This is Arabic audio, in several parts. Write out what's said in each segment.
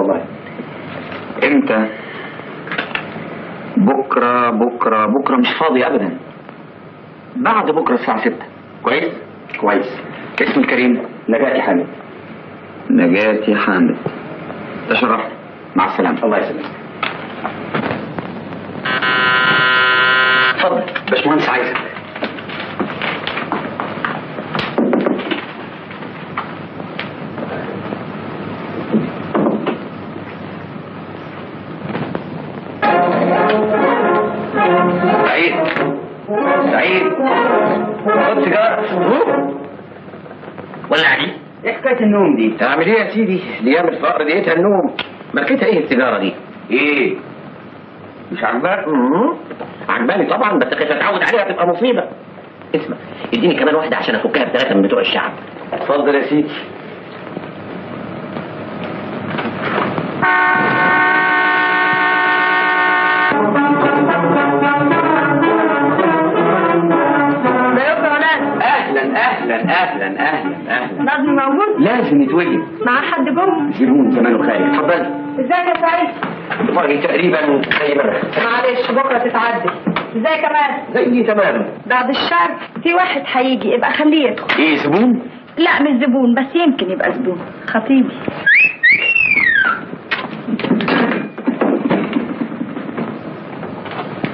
والله؟ إمتى؟ بكرة بكرة بكرة مش فاضي أبدا. بعد بكرة الساعة ستة. كويس؟ كويس. اسم الكريم؟ نجاتي حامد. نجاتي حامد. تشرف. مع السلامة. الله يسلمك. اتفضل باشمهندس عايزك. سيجارة ولا علي إيه حكاية النوم دي؟ تعمل إيه يا سيدي؟ الأيام الفقر ديتها النوم ماركتها إيه السيجارة دي؟ إيه؟ مش عجباك؟ عجباني طبعا بس كنت أتعود عليها تبقى مصيبة اسمع اديني كمان واحدة عشان أفكها بثلاثة من بتوع الشعب اتفضل يا سيدي لازم يتوجد مع حد جوه زبون زمانه خارج اتفضل. ازيك يا سعيد؟ فاضي تقريبا زي ما. معلش بكرة تتعدل إزاي كمان زي تمام؟ بعد الشر في واحد هيجي يبقى خليه يدخل. إيه زبون؟ لا مش زبون بس يمكن يبقى زبون. خطيبي.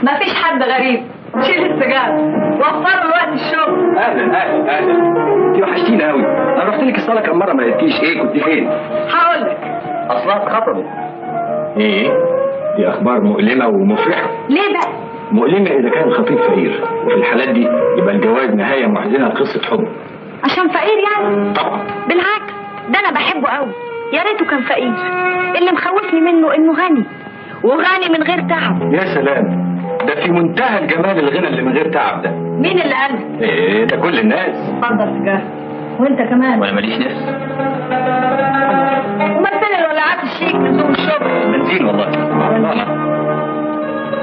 مفيش حد غريب. شيل السيجاره وفروا وقت الشغل. أهلا أهلا أهلا. انت وحشتينا قوي أنا رحت لك الصاله كم مرة؟ ما لقيتكيش. إيه كنت فين؟ هقول لك. أصلها اتخطبت. إيه؟ دي أخبار مؤلمة ومفرحة. ليه بقى؟ مؤلمة إذا كان الخطيب فقير. وفي الحالات دي يبقى الجواز نهاية محزنة لقصة حب. عشان فقير يعني؟ طبعا. بالعكس. ده أنا بحبه قوي يا ريته كان فقير. اللي مخوفني منه إنه غني. وغني من غير تعب. يا سلام. ده في منتهى الجمال الغنى اللي من غير تعب ده. مين اللي قال؟ إيه ده كل الناس. اتفضل سيجاره وانت كمان. وأنا ماليش نفس. ومثل الولعات الشيك لزوم الشغل؟ بنزين والله.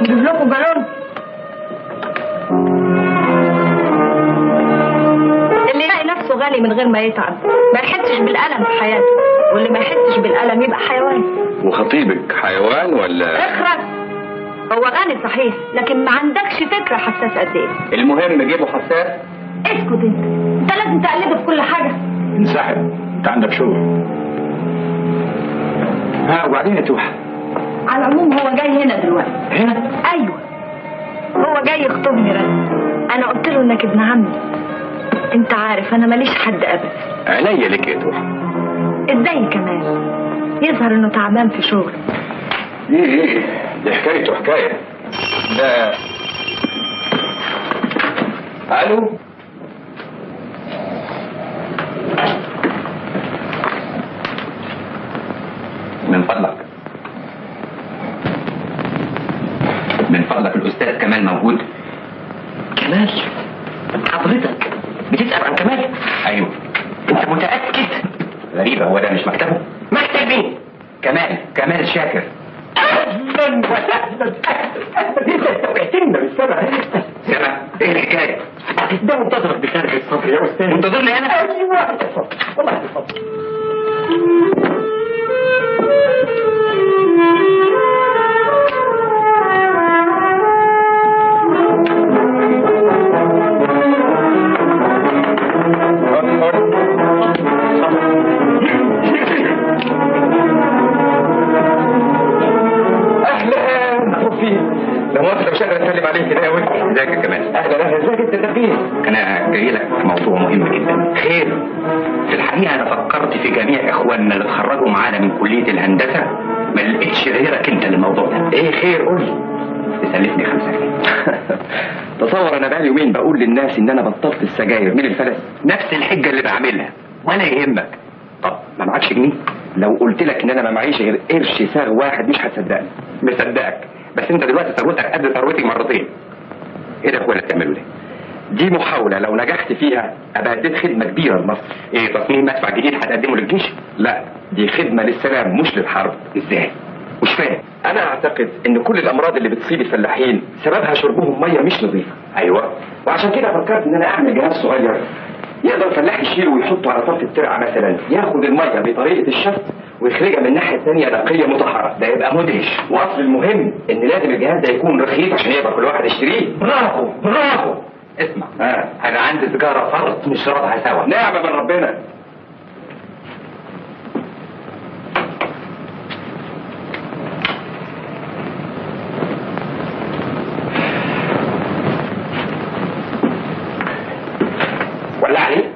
نجيب لكم بالون. اللي يلاقي نفسه غني من غير ما يتعب ما يحسش بالألم في حياته واللي ما يحسش بالألم يبقى حيوان. وخطيبك حيوان ولا؟ اخرس هو غني صحيح لكن ما عندكش فكرة حساس قد إيه؟ المهم جيبه حساس. اسكت أنت. أنت لازم تقلده في كل حاجة. انسحب. أنت عندك شغل. ها وبعدين يا توحة على العموم هو جاي هنا دلوقتي. هنا؟ أيوه. هو جاي يخطبني رسمي أنا قلت له إنك ابن عمي. أنت عارف أنا ماليش حد ابدا. عينيا لك يا توحة إزاي كمان؟ يظهر إنه تعبان في شغل. إيه. دي حكاية. وحكاية ده ألو؟ من فضلك. من فضلك الأستاذ كمال موجود. كمال؟ حضرتك. بتسأل عن كمال؟ أيوه. أنت متأكد؟ غريبة هو ده مش مكتبه. مكتب مين؟ كمال كمال شاكر. أهلا وسهلا انت استوعبتنا بالسمع سمع إيه الحكاية؟ ده منتظرك بفارغ الصبر يا أستاذ منتظرني أنا؟ أيوه والله اتفضل أهلا لو مش قادر اتكلم عليك كده قوي ازيك يا كمال أهلا أهلا ازيك انت نبيل أنا جاي لك موضوع مهم جدا. خير. في الحقيقة أنا فكرت في جميع إخواننا اللي اتخرجوا معانا من كلية الهندسة ما لقيتش غيرك أنت للموضوع ده. إيه خير؟ قول لي. تسلفني خمسة جنيه. تصور أنا بقالي يومين بقول للناس إن أنا بطلت السجاير من الفلس. نفس الحجة اللي بعملها. ولا يهمك. طب ما معكش جنيه؟ لو قلت لك إن أنا ما معيش غير قرش ساغ واحد مش هتصدقني. مصدقك. بس انت دلوقتي ثروتك قد ثروتي مرتين إيه ده اخوانا بتعملوا ده؟ دي محاولة لو نجحت فيها أبقى اديت خدمة كبيرة لمصر. إيه تصميم مدفع جديد هتقدمه للجيش؟ لا دي خدمة للسلام مش للحرب. إزاي؟ مش فاهم. أنا أعتقد إن كل الأمراض اللي بتصيب الفلاحين سببها شربهم مية مش نظيفة. أيوه. وعشان كده فكرت إن أنا أعمل جهاز صغير يقدر الفلاح يشيله ويحطه على طرف الترعة مثلا ياخد المية بطريقة الشفط ويخرجها من الناحية الثانية نقية مطهرة. ده يبقى مدهش. وأصل المهم إن لازم الجهاز ده يكون رخيص عشان يقدر كل واحد يشتريه. برافو برافو. اسمع آه. أنا عندي سيجارة فرط نشربها سوا نعمة من ربنا ولع عليه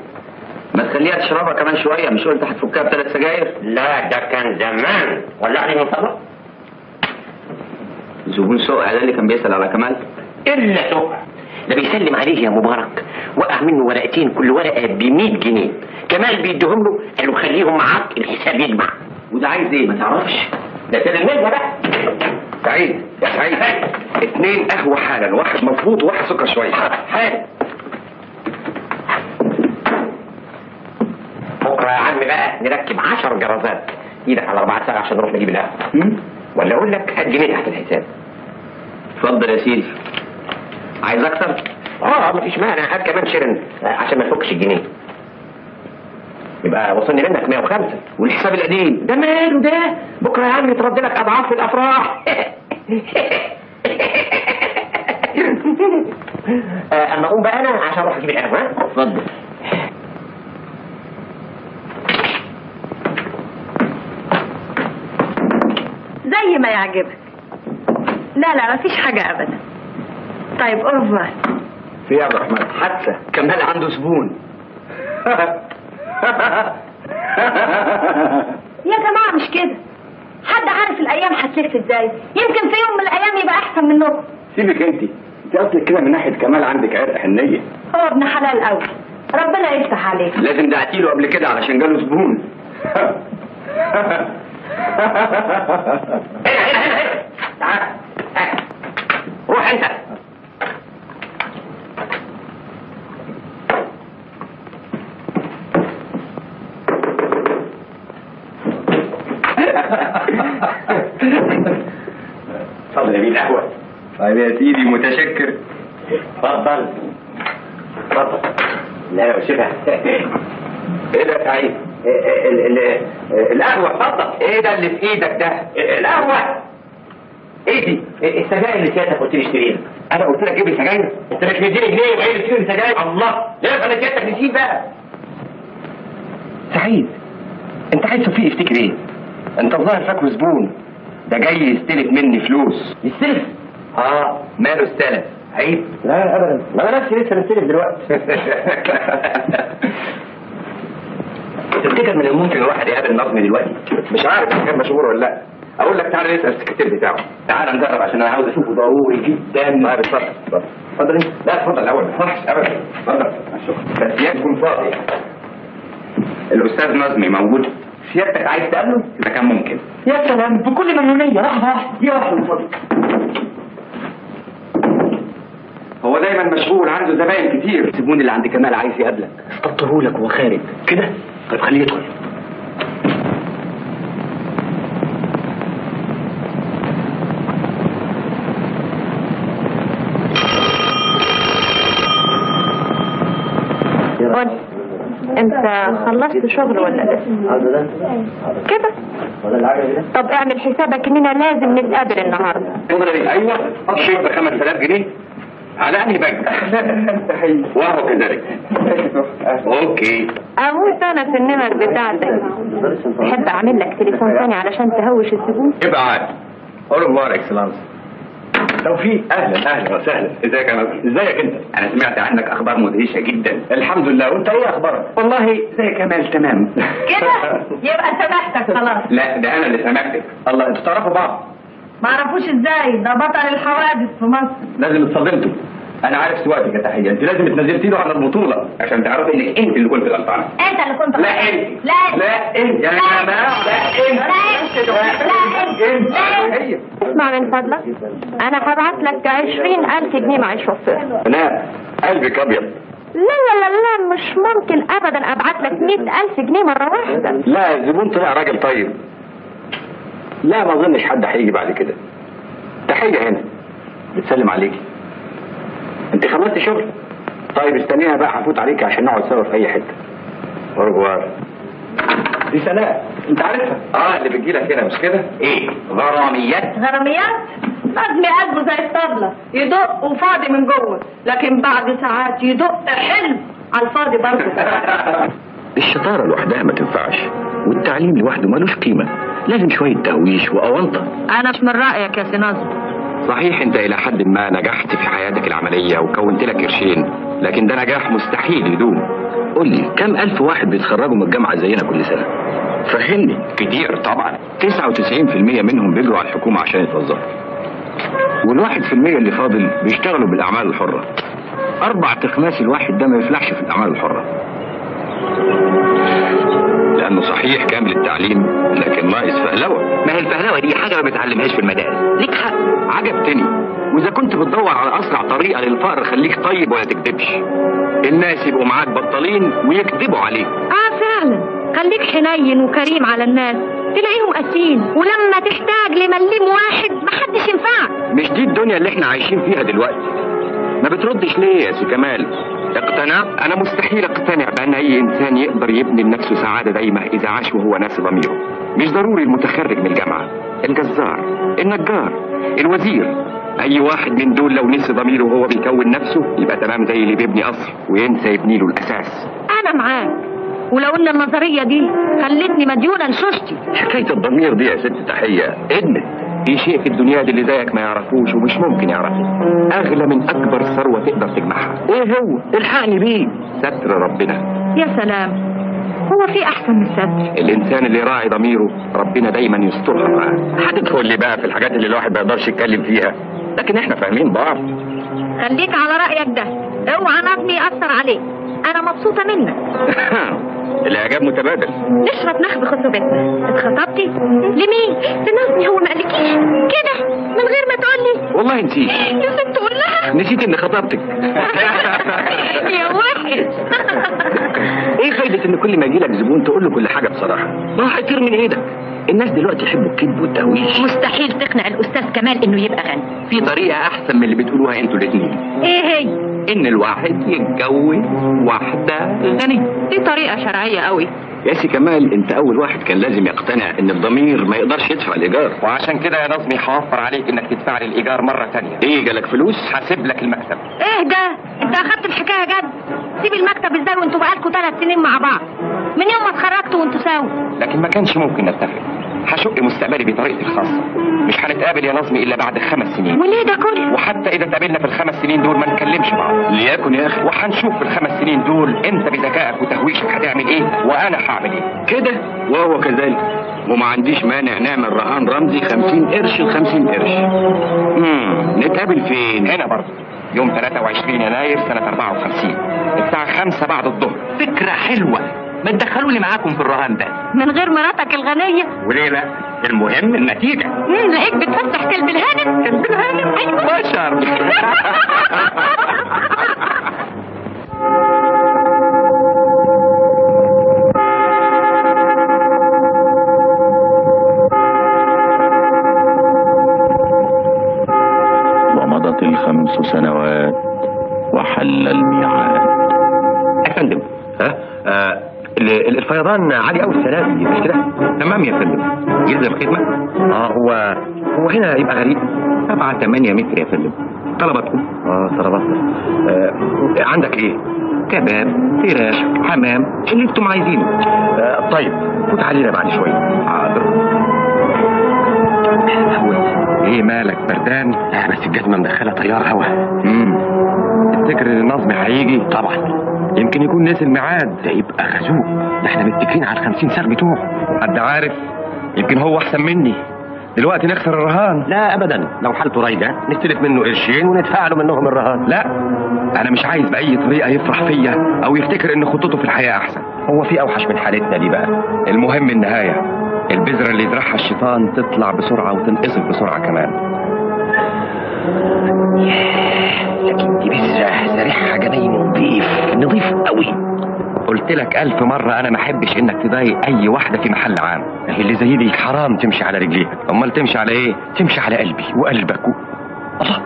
تشربها كمان شوية مش قلت هتفكها بثلاث سجاير؟ لا ده كان زمان. ولع لي من فضلك. زبون سوق ده اللي كان بيسأل على كمال. إلا سوء. ده بيسلم عليه يا مبارك. وقع منه ورقتين كل ورقة ب 100 جنيه. كمال بيديهم له قال له خليهم معاك الحساب يجمع. وده عايز إيه؟ ما تعرفش. ده الميزه بقى. سعيد يا سعيد. اتنين قهوة حالا واحد مظبوط وواحد سكر شوية. حاجة بكره يا عم بقى نركب 10 جرازات. إيدك على أربع ساعة عشان نروح نجيب القهوه ولا أقول لك هات جنيه تحت الحساب. اتفضل يا سيدي. عايز أكتر؟ آه مفيش مانع. هات كمان شرن آه، عشان ما يفكش الجنيه. يبقى وصلني منك 105 والحساب القديم. ده ماله ده؟ بكرة يا عم يترد لك أضعاف الأفراح. آه، أما أقوم بقى أنا عشان أروح أجيب القهوة؟ اتفضل. زي ما يعجبك. لا لا مفيش حاجة أبدا. طيب أوفر في يا عبد الرحمن. حادثة كمال عنده زبون. يا جماعة مش كده. حد عارف الأيام هتلف إزاي؟ يمكن في يوم من الأيام يبقى أحسن منكم سيبك انت انت اصلك كده من ناحية كمال عندك عرق حنية. هو ابن حلال قوي ربنا يفتح عليك. لازم دعتي له قبل كده علشان جاله زبون. هنا هنا هنا تعال. روح انت. اتفضل يا بيه طيب يا سيدي متشكر. اتفضل اتفضل لا سيبها إيه ده يا سعيد. ال- ال- ال- القهوة اتفضل. إيه ده اللي في إيدك ده؟ القهوة. إيه دي؟ السجاير اللي سيادتك قلت لي اشتريها؟ أنا قلت لك جيب لي سجاير انت مش مديني جنيه لي تشتري سجاير الله. لا أنا سيادتك نسيت بقى. سعيد انت عايز توفيق يفتكر إيه؟ انت الظاهر فاكره زبون. ده جاي يستلف مني فلوس. يستلف؟ آه ماله استلف؟ عيب. لا ابدا. أنا نفسي لسه مستلف دلوقتي. تفتكر من الممكن الواحد يقابل نظمي دلوقتي؟ مش عارف إذا كان مشهور ولا لا. أقول لك تعالى نسأل السكرتير بتاعه. تعالى نجرب عشان أنا عاوز أشوفه ضروري جدا. طيب اتفضل. اتفضل. اتفضل انت لا اتفضل الأول. ما تفرحش ابدا. اتفضل. شكرا بس يكون فاضي. الأستاذ نظمي موجود. سيادتك عايز تقابله؟ إذا كان ممكن. يا سلام بكل مليونية. لحظه واحدة يا واحد فضل هو دايما مشغول عنده زباين كتير. الزبون اللي عند كمال عايز يقابلك. استطره لك وهو خارج كده؟ طيب خليه يدخل. انت خلصت شغل ولا لسه كده. طب اعمل حسابك إننا لازم نتقابل النهارده. أيوه الشيك ب 5000 جنيه. على أنهي بنك؟ وهو كذلك. okay. أموت أنا في النمر بتاعتك. تحب أعمل لك تليفون تاني علشان تهوش الزبون ابعت قول مبارك excellence توفيق. أهلا أهلا وسهلا. إزيك يا نصر إزيك أنت؟ أنا سمعت عنك أخبار مدهشة جدا. الحمد لله. وأنت إيه أخبارك؟ والله زي كمال تمام. كده؟ يبقى سامحتك خلاص. لا ده أنا اللي سامحتك الله أنتوا تعرفوا بعض. ما عرفوش إزاي ده بطل الحوادث في مصر. لازم اتصدمتوا أنا عارف سواقتك يا تحية. أنت لازم تنزلتي له على البطولة عشان تعرفي إنك أنت اللي كنت غلطانة. أنت اللي كنت لا أنت. لا لا أنت. يا جماعة لا أنت. لا أنت. هي اسمع من فضلك أنا هبعت لك عشرين ألف جنيه مع الشوفير. لا قلبك أبيض. لا لا لا لا مش ممكن ابدا. ابعت لك مئة ألف جنيه مرة واحدة. لا الزبون طلع راجل طيب. لا ما اظنش حد هيجي بعد كده؟ تحية هنا. بتسلم عليكي انت خلصت شغل طيب استنيها بقى هفوت عليكي عشان نقعد سوا في أي حتة. اورجوار دي سناء انت عارفها؟ آه اللي بتجيلك هنا مش كده؟ إيه؟ غراميات. غراميات؟ نظمي قلبه زي الطبلة يدق وفاضي من جوه لكن بعد ساعات يدق حلو على الفاضي برضه. الشطارة لوحدها ما تنفعش والتعليم لوحده ملوش قيمة. لازم شوية تهويش وأونطة. أنا مش من رأيك يا سيناظر صحيح أنت إلى حد ما نجحت في حياتك العملية وكونت لك قرشين لكن ده نجاح مستحيل يدوم. قول لي كم ألف واحد بيتخرجوا من الجامعة زينا كل سنة؟ فهمني. كتير طبعا. 99% منهم بيجروا على الحكومة عشان يتوظفوا. والواحد في المية اللي فاضل بيشتغلوا بالأعمال الحرة. أربع تخماس الواحد ده ما يفلحش في الأعمال الحرة. لأنه صحيح كامل التعليم لكن ناقص فهلوة. ما هي الفهلوة دي؟ حاجة ما بتعلمهاش في المدارس. ليك حق. عجبتني وإذا كنت بتدور على أسرع طريقة للفقر خليك طيب ولا تكذبش. الناس يبقوا معاك بطالين ويكذبوا عليك. آه فعلا. خليك حنين وكريم على الناس. تلاقيهم قاسيين. ولما تحتاج لمليم واحد محدش ينفعك. مش دي الدنيا اللي إحنا عايشين فيها دلوقتي. ما بتردش ليه يا سي كمال؟ اقتنع؟ أنا مستحيل أقتنع بأن أي إنسان يقدر يبني لنفسه سعادة دايمه إذا عاش وهو ناسي ضميره. مش ضروري المتخرج من الجامعة. الجزار النجار الوزير. أي واحد من دول لو نسي ضميره وهو بيكون نفسه يبقى تمام زي اللي بيبني قصر وينسى يبني له الأساس. أنا معاك. ولو إن النظرية دي خلتني مديونه لشوشتي حكاية الضمير دي يا ست تحية إدمت. في شيء في الدنيا دي اللي زيك ما يعرفوش ومش ممكن يعرفه أغلى من أكبر ثروة تقدر تجمعها. إيه هو؟ الحقني بيه. ستر ربنا. يا سلام. هو في أحسن من الستر. الإنسان اللي راعي ضميره ربنا دايما يسترها معاه. هتدخل لي بقى في الحاجات اللي الواحد ما يقدرش يتكلم فيها. لكن إحنا فاهمين بعض. خليك على رأيك ده. اوعى نظمي ياثر عليك. أنا مبسوطة منك. الإعجاب متبادل. نشرب ناخد خطوبتنا اتخطبتي؟ لمين؟ لنظمي هو ما قالكيش كده؟ من غير ما تقولي. والله نسيت يا ست تقول لها نسيت اني خطبتك. يا وحش. إيه فايدة إن كل ما يجي لك زبون تقول له كل حاجة بصراحة؟ ما هو هيطير من إيدك الناس دلوقتي يحبوا الكذب والتهويش. مستحيل تقنع الأستاذ كمال إنه يبقى غني. في طريقة أحسن من اللي بتقولوها أنتوا الاثنين إيه هي؟ إن الواحد يتجوز واحدة غنية دي طريقة شرعية قوي. يا سي كمال أنت أول واحد كان لازم يقتنع إن الضمير ما يقدرش يدفع الإيجار. وعشان كده يا نظمي هوفر عليك إنك تدفع لي الإيجار مرة تانية. إيه جالك فلوس؟ هسيب لك المكتب. إيه ده؟ أنت أخدت الحكاية جد؟ سيب المكتب إزاي وأنتوا بقالكوا ثلاث سنين مع بعض؟ من يوم ما اتخرجتوا وأنتوا سوا. لكن ما كانش ممكن نتفق. هشق مستقبلي بطريقتي الخاصة. مش هنتقابل يا نظمي إلا بعد خمس سنين. وليه ده كله وحتى إذا اتقابلنا في الخمس سنين دول ما نكلمش بعض. ليكن يا أخي. وهنشوف في الخمس سنين دول أنت بذكائك وتهويشك هتعمل إيه وأنا هعمل إيه. كده؟ وهو كذلك. وما عنديش مانع نعمل رهان رمزي 50 قرش ل 50 قرش. امم نتقابل فين؟ هنا برضه. يوم 23 يناير سنة 54 الساعة 5 بعد الظهر. فكرة حلوة. ما تدخلوني معاكم في الرهان ده. من غير مراتك الغنيه وليه لا المهم النتيجة. مم، لقيت بتفتح كلب الهانم. كلب الهانم؟ أيوه. بشر ومضت الخمس سنوات وحل الميعاد. يا فندم. ها؟ آه الفيضان عالي قوي السنة دي مش كده؟ تمام يا فندم يلزم خدمه؟ آه هو هو هنا يبقى غريب 7 8 متر يا فندم طلباتكم؟ آه طلباتنا آه عندك إيه؟ كباب فراخ حمام اللي أنتم عايزينه آه طيب فوت علينا بعد شوية حاضر إيه مالك بردان؟ لا بس الجزمة مدخلة تيار هوا امم تفتكر إن النظم هيجي؟ طبعا يمكن يكون نسي الميعاد. ده يبقى خازوق ده إحنا متفقين على الخمسين ساغ بتوعه. حد عارف؟ يمكن هو أحسن مني. دلوقتي نخسر الرهان. لا ابدا. لو حالته رايقة نستلف منه قرشين وندفع له منهم الرهان. لا. أنا مش عايز بأي طريقة يفرح فيا أو يفتكر إن خطته في الحياة أحسن. هو في أوحش من حالتنا دي بقى. المهم النهاية. البذرة اللي يزرعها الشيطان تطلع بسرعة وتنقصف بسرعة كمان. لكن دي بذره زارعها جناين نظيف نظيف قوي. قلت لك ألف مرة أنا ما أحبش إنك تضايق أي واحدة في محل عام. اللي زي دي حرام تمشي على رجليها. أمال تمشي على إيه؟ تمشي على قلبي وقلبك و... الله.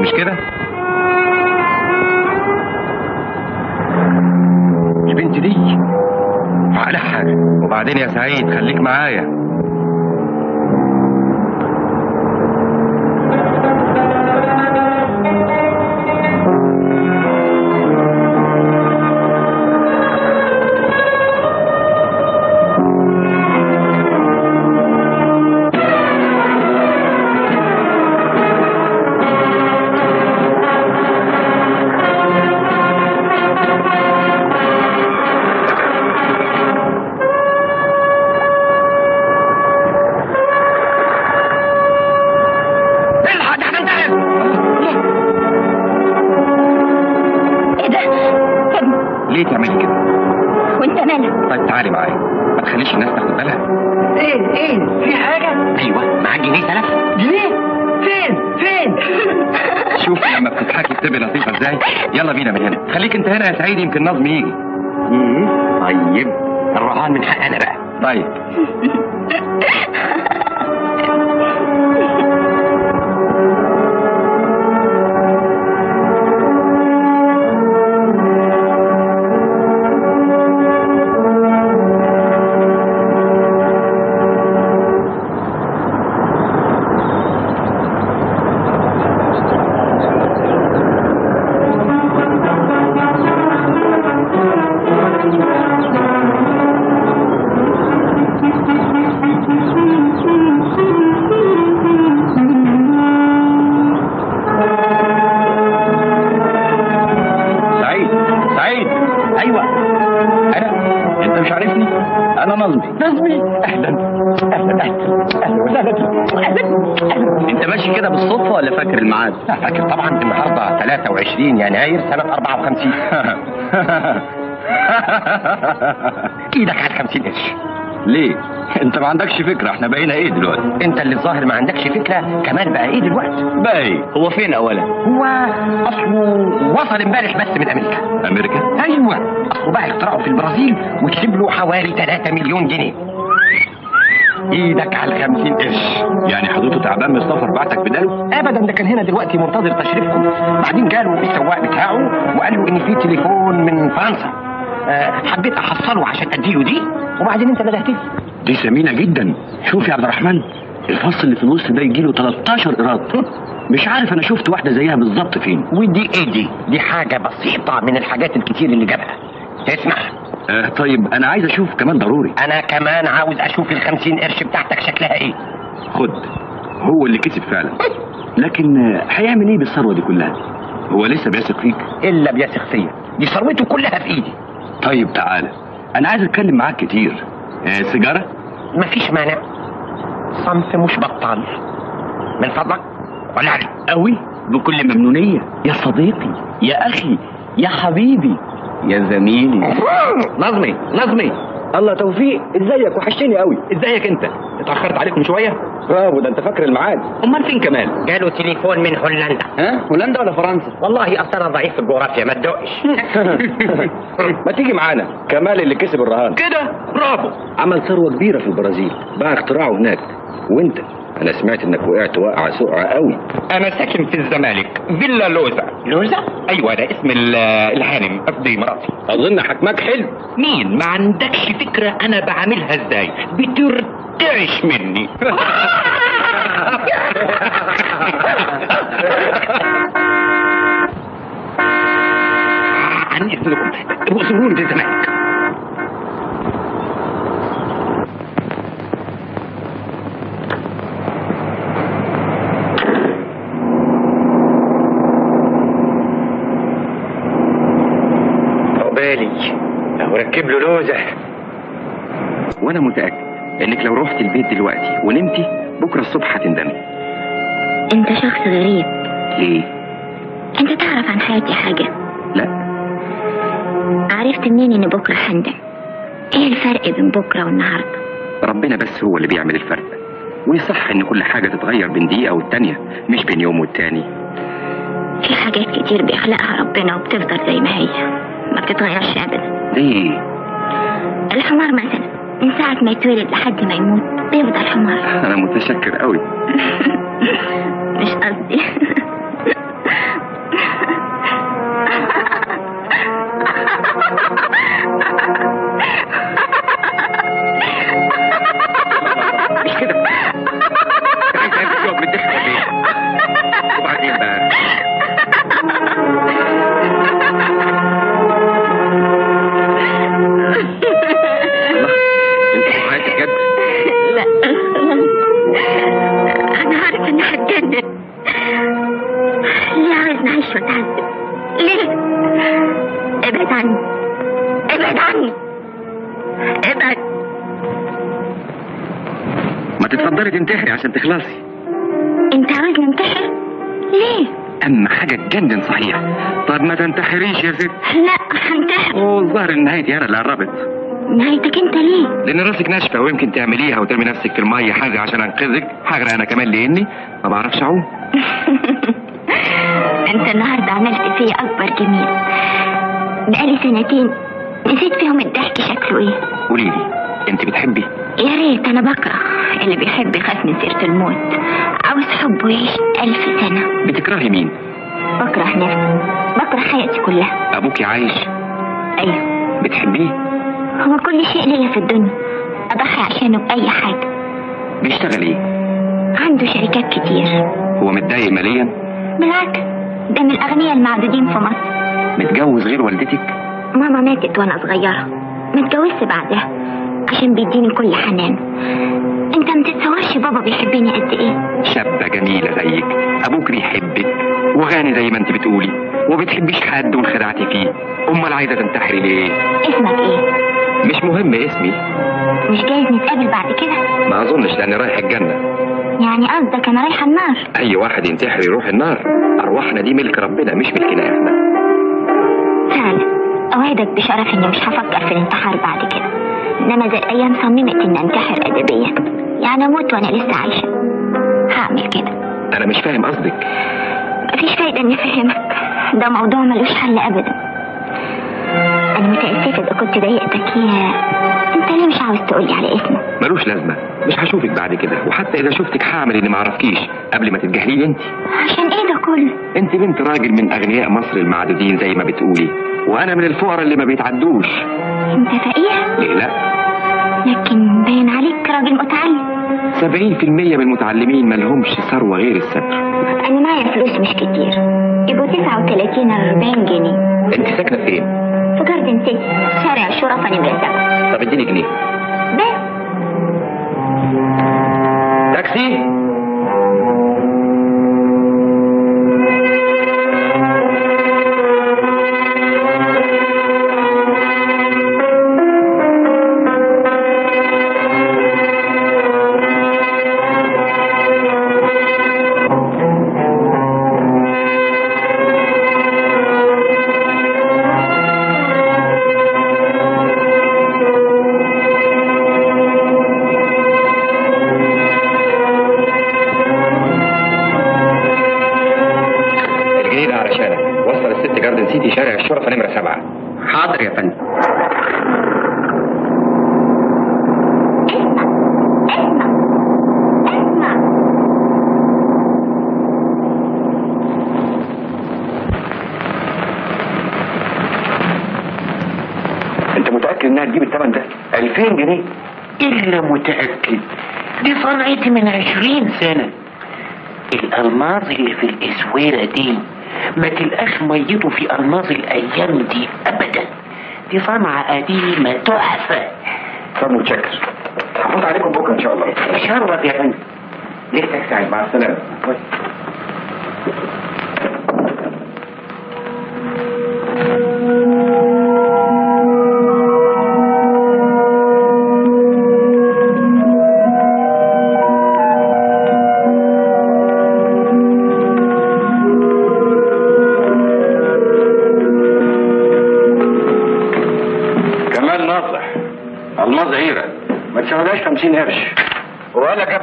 مش كده؟ البنت دي عقلها حاجة. وبعدين يا سعيد خليك معايا. هنا يا سعيد يناير سنة 54 إيدك على 50 قرش ليه؟ أنت ما عندكش فكرة إحنا بقينا إيه دلوقتي؟ أنت اللي الظاهر ما عندكش فكرة كمان بقى إيه دلوقتي؟ بقى إيه هو فين اولا؟ هو أصله وصل امبارح بس من أمريكا. أمريكا؟ أيوه أصله بقى اختراعه في البرازيل وكسب له حوالي 3 مليون جنيه. إيدك على 50 قرش. يعني حضرته تعبان من السفر بعتك بداله ابدا ده كان هنا دلوقتي منتظر تشريفكم. بعدين جاله السواق بتاعه وقال له إن في تليفون من فرنسا. أه حبيت أحصله عشان أديله دي وبعدين أنت بدات دي ثمينه جدا. شوف يا عبد الرحمن الفصل اللي في النص ده يجيله 13 إيراد. مش عارف أنا شفت واحدة زيها بالظبط فين. ودي إيه دي؟ دي حاجة بسيطة من الحاجات الكتير اللي جابها. اسمع. آه طيب أنا عايز أشوف كمان ضروري. أنا كمان عاوز أشوف الخمسين قرش بتاعتك شكلها إيه. خد هو اللي كسب فعلا. لكن آه، هيعمل إيه بالثروة دي كلها؟ هو لسه بيثق فيك؟ إلا بيثق فيا. دي ثروته كلها في إيدي. طيب تعالى أنا عايز أتكلم معاك كتير. آه سيجارة؟ مفيش مانع. صنف مش بطال من فضلك. ولا علي قوي بكل ممنونية. يا صديقي يا أخي يا حبيبي. يا زميلي نظمي نظمي. الله توفيق ازيك؟ وحشتني قوي. ازيك انت؟ اتأخرت عليكم شوية؟ برافو ده انت فاكر الميعاد. امال فين كمال جاله تليفون من هولندا. ها؟ هولندا ولا فرنسا؟ والله اصل أنا ضعيف في الجغرافيا ما تدقش. ما تيجي معانا. كمال اللي كسب الرهان. كده؟ برافو. عمل ثروة كبيرة في البرازيل. بقى اختراعه هناك. وانت. أنا سمعت إنك وقعت وقعه سقعه قوي. أنا ساكن في الزمالك فيلا لوزة. لوزة؟ أيوه ده اسم ال- الهانم قصدي مراتي. أظن حكمك حلو. مين؟ ما عندكش فكرة أنا بعملها إزاي؟ بترتعش مني. عن اذنكم وصلوني للزمالك اهو ركب له لوزة. وأنا متأكد إنك لو رحت البيت دلوقتي ونمتي بكرة الصبح هتندمي. أنت شخص غريب. ليه؟ أنت تعرف عن حياتي حاجة؟ لا. عرفت منين إن بكرة هندم؟ إيه الفرق بين بكرة والنهاردة؟ ربنا بس هو اللي بيعمل الفرق. ويصح إن كل حاجة تتغير بين دقيقة والتانية مش بين يوم والتاني. في حاجات كتير بيخلقها ربنا وبتفضل زي ما هي. ما بتتغيرش ابدا. ليه الحمار مثلا من ساعة ما يتولد لحد ما يموت بيفضل حمار أنا متشكر قوي مش قصدي. مش كده. عايز عايز تقعد من الضحك ولا وبعدين بقى؟ ما تتفضلي تنتحري عشان تخلصي. انت عاوز ننتحر؟ ليه؟ اما حاجة تجنن صحيح. طب ما تنتحريش يا ست. لا هنتحر. والظاهر ان نهايتي أنا اللي قربت. نهايتك انت ليه؟ لأن راسك ناشفة ويمكن تعمليها وترمي نفسك في المية حاجة عشان أنقذك. هغرق أنا كمان لأني ما بعرفش أعوم. أنت النهارده عملت فيا أكبر جميل. بقالي سنتين نسيت فيهم الضحك شكله إيه. قولي لي. انت بتحبي؟ يا ريت أنا بكره. اللي بيحب يخاف من سيرة الموت. عاوز حبه يعيش ألف سنة. بتكرهي مين؟ بكره نفسي. بكره حياتي كلها. أبوكي عايش. أيوه. بتحبيه؟ هو كل شيء ليا في الدنيا. أضحي عشانه بأي حاجة. بيشتغل إيه؟ عنده شركات كتير. هو متضايق ماليا؟ بالعكس ده من الأغنياء المعدودين في مصر. متجوز غير والدتك؟ ماما ماتت وأنا صغيرة. ما اتجوزت بعدها. عشان بيديني كل حنان. انت ما تتصورش بابا بيحبني قد إيه؟ شابة جميلة زيك. أبوك بيحبك وغني زي ما أنت بتقولي وبتحبيش حد وانخدعتي فيه. أمال عايزة تنتحري ليه؟ اسمك إيه؟ مش مهم اسمي. مش جايز نتقابل بعد كده؟ ما أظنش لأني رايح الجنة. يعني قصدك أنا رايحة النار؟ أي واحد ينتحر يروح النار. أرواحنا دي ملك ربنا مش ملكنا إحنا. فعلا. أوعدك بشرف اني مش هفكر في الانتحار بعد كده. انما زي الأيام صممت اني انتحر ادبيا. يعني أموت وأنا لسه عايشة. هعمل كده. أنا مش فاهم قصدك. مفيش فايدة إني أفهمك. ده موضوع ملوش حل ابدا. أنا متاسفه إذا كنت ضايقتك يا أنت ليه مش عاوز تقولي على اسمه ملوش لازمة. مش هشوفك بعد كده. وحتى إذا شفتك هعمل إني معرفكيش قبل ما تتجاهليني أنت. عشان إيه ده كله؟ أنت بنت راجل من أغنياء مصر المعدودين زي ما بتقولي. وأنا من الفقراء اللي ما بيتعدوش. أنت فقير؟ ليه لا؟ لكن باين عليك راجل متعلم. 70% من المتعلمين ملهمش ثروة غير الستر أنا معايا فلوس مش كتير. يبقوا 39 40 جنيه. أنت ساكنة فين؟ في جاردن سيتي شارع الشرفة نمرة سبعة طب اديني جنيه بس تاكسي دي صنعتي من عشرين سنة. الألماظ اللي في الإسويرة دي ما تلقاش ميته في ألماظ الأيام دي أبدا. دي صنعة قديمة تحفة. طب متشكر هفوت عليكم بكرة إن شاء الله. شرف يا فندم. ليلتك سعيد مع السلامة.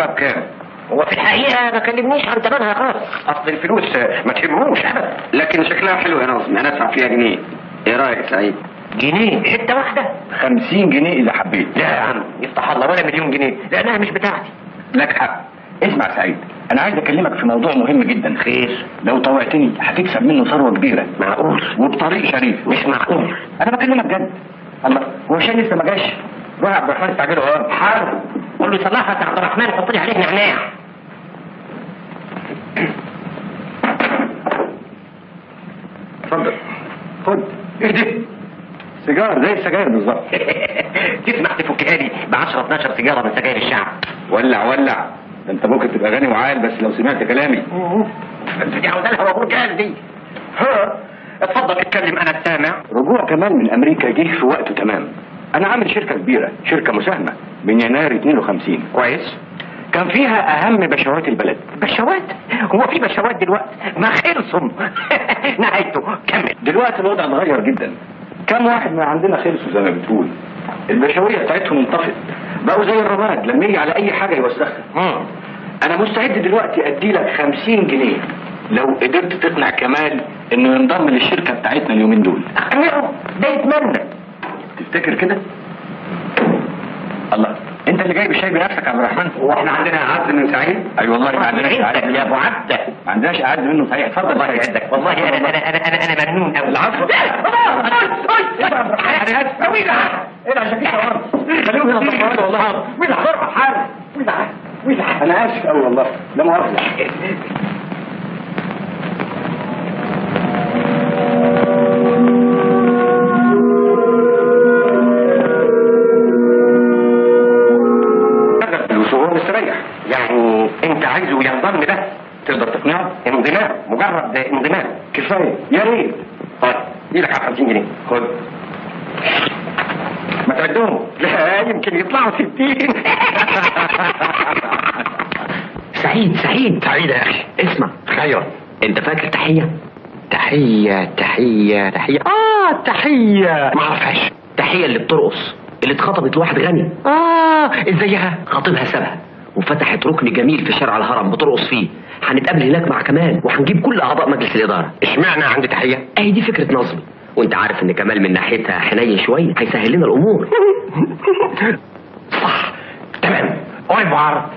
جابها بكام هو في الحقيقة ما كلمنيش عن ثمنها خالص. أصل الفلوس ما تهمهوش ابدا. لكن شكلها حلو يا ناظم. أنا أدفع فيها جنيه. إيه رأيك يا سعيد؟ جنيه؟ حتة واحدة. 50 جنيه إذا حبيت. لا يا عم. يفتح الله ولا مليون جنيه. لأنها مش بتاعتي. لك حق. اسمع سعيد. أنا عايز أكلمك في موضوع مهم جدا. خير. لو طوعتني هتكسب منه ثروة كبيرة. معقول؟ وبطريق شريف. مش معقول. أنا بكلمك جد الله. هو شيء لسه ما جاش؟ روح عبد الرحمن استعجله آه حاضر صلاحة يا عبد الرحمن حط لي عليه نعناع اتفضل خد. إيه ده؟ سيجارة زي السجاير بالظبط. تسمح تفكها لي ب 10 12 سيجارة من سجاير الشعب. ولع ولع. ده انت ممكن تبقى غني وعال بس لو سمعت كلامي. انت دي عاوزة لها وابور جاهز دي. ها؟ اتفضل اتكلم أنا السامع. رجوع كمال من أمريكا جه في وقته تمام. أنا عامل شركة كبيرة شركة مساهمة. من يناير 52 كويس. كان فيها أهم بشوات البلد. بشوات هو في بشوات دلوقتي؟ ما خلصوا نهايته. كمل. دلوقتي الوضع اتغير جدا. كم واحد؟ من عندنا خلصوا زي ما بتقول. البشويه بتاعتهم انطفت. بقوا زي الرماد. لما يجي على أي حاجة يوسخها. أنا مستعد دلوقتي أدي لك 50 جنيه. لو قدرت تقنع كمال إنه ينضم للشركة بتاعتنا اليومين دول. أقنعه. ده يتمنى. تفتكر كده؟ الله انت اللي جايب الشاي بنفسك يا عبد الرحمن وإحنا عندنا عز من سعيد اي والله ما عندناش يا ابو عبده ما عندناش اعز منه صحيح اتفضل الله يعزك والله أنا أنا أنا أنا, أنا مجنون قوي العفو أنا اسف إيه عشان كده خليهم هنا صفوان والله بسرعة حاضر أنا اسف قوي والله لا مؤاخذه ينضم ده تقدر تقنعه انضمام مجرد انضمام كفاية. يا ريت. طيب دي لك على 50 جنيه. خد. ما تعدهم لا يمكن يطلعوا 60 سعيد سعيد. سعيد يا أخي. اسمع. خير. أنت فاكر تحية؟ تحية تحية تحية. آه تحية. ما اعرفهاش تحية اللي بترقص اللي اتخطبت لواحد غني. آه إزيها؟ خطيبها سابها وفتحت ركن جميل في شارع الهرم بترقص فيه. هنتقابل هناك مع كمال وهنجيب كل أعضاء مجلس الإدارة. إشمعنى عندي تحية؟ أهي دي فكرة نظمي وأنت عارف إن كمال من ناحيتها حنين شوية هيسهل لنا الأمور. صح. تمام. اويفوار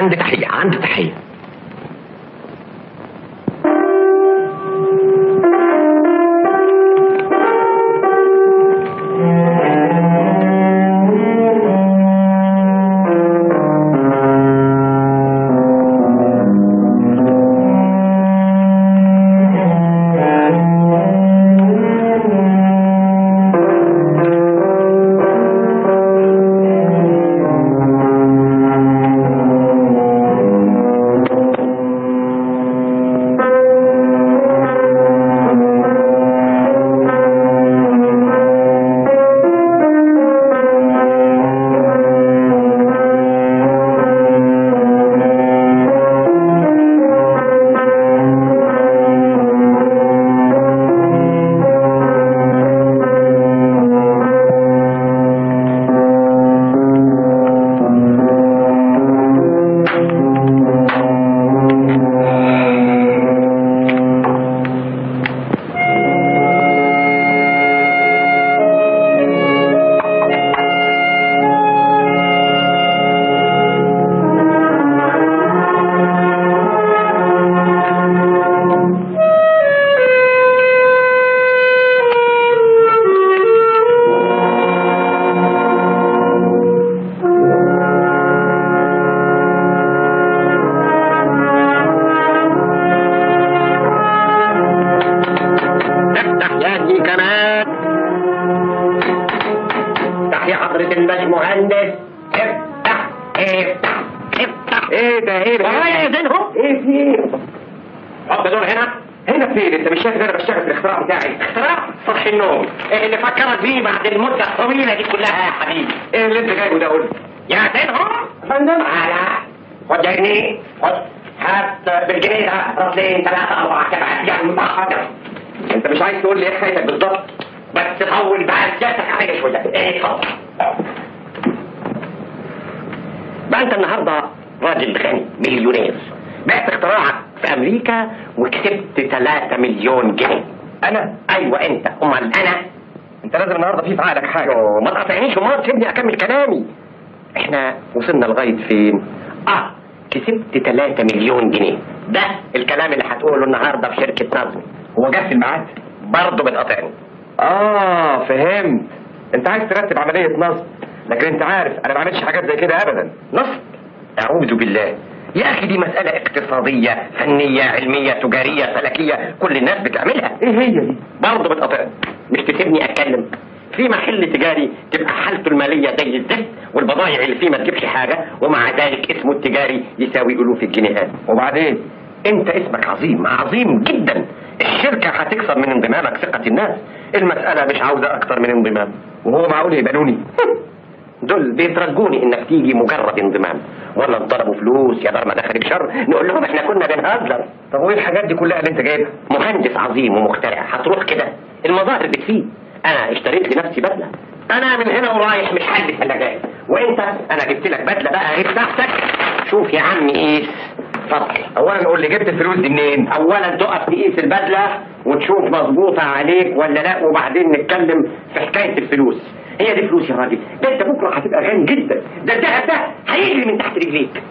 عندي تحية عندي تحية. 30 آه كسبت 3 مليون جنيه. ده الكلام اللي هتقوله النهارده في شركة نظم. هو جه في الميعاد؟ برضه بتقاطعني. آه فهمت. أنت عايز ترتب عملية نصب. لكن أنت عارف أنا ما بعملش حاجات زي كده ابدا. نصب؟ أعوذ بالله. يا أخي دي مسألة اقتصادية فنية علمية تجارية فلكية. كل الناس بتعملها. إيه هي دي؟ برضه بتقاطعني. مش تسيبني أتكلم. في محل تجاري تبقى حالته المالية زي الزفت والبضائع اللي فيه ما تجيبش حاجة ومع ذلك اسمه التجاري يساوي ألوف الجنيهات. وبعدين انت اسمك عظيم عظيم جدا. الشركة هتكسب من انضمامك ثقة الناس. المسألة مش عاوزة أكتر من انضمام. وهو معقول يقبلوني دول بيترجوني إنك تيجي مجرد انضمام. ولا طلبوا فلوس يا دار ما دخلك شر نقول لهم إحنا كنا بنهزر. طب وإيه الحاجات دي كلها اللي أنت جايبها؟ مهندس عظيم ومخترع. هتروح كده. المظاهر بتفيد. أنا اشتريت لنفسي بدلة. أنا من هنا ورايح مش هلبس ثلاجات وإنت أنا جبت لك بدلة بقى غير بتاعتك شوف يا عمي قيس اتفضل. اولا قول لي جبت الفلوس دي منين؟ اولا تقف تقيس البدلة وتشوف مظبوطة عليك ولا لأ وبعدين نتكلم في حكاية الفلوس. هي دي فلوس يا راجل. ده أنت بكرة هتبقى غني جدا. ده الذهب ده هيجري من تحت رجليك.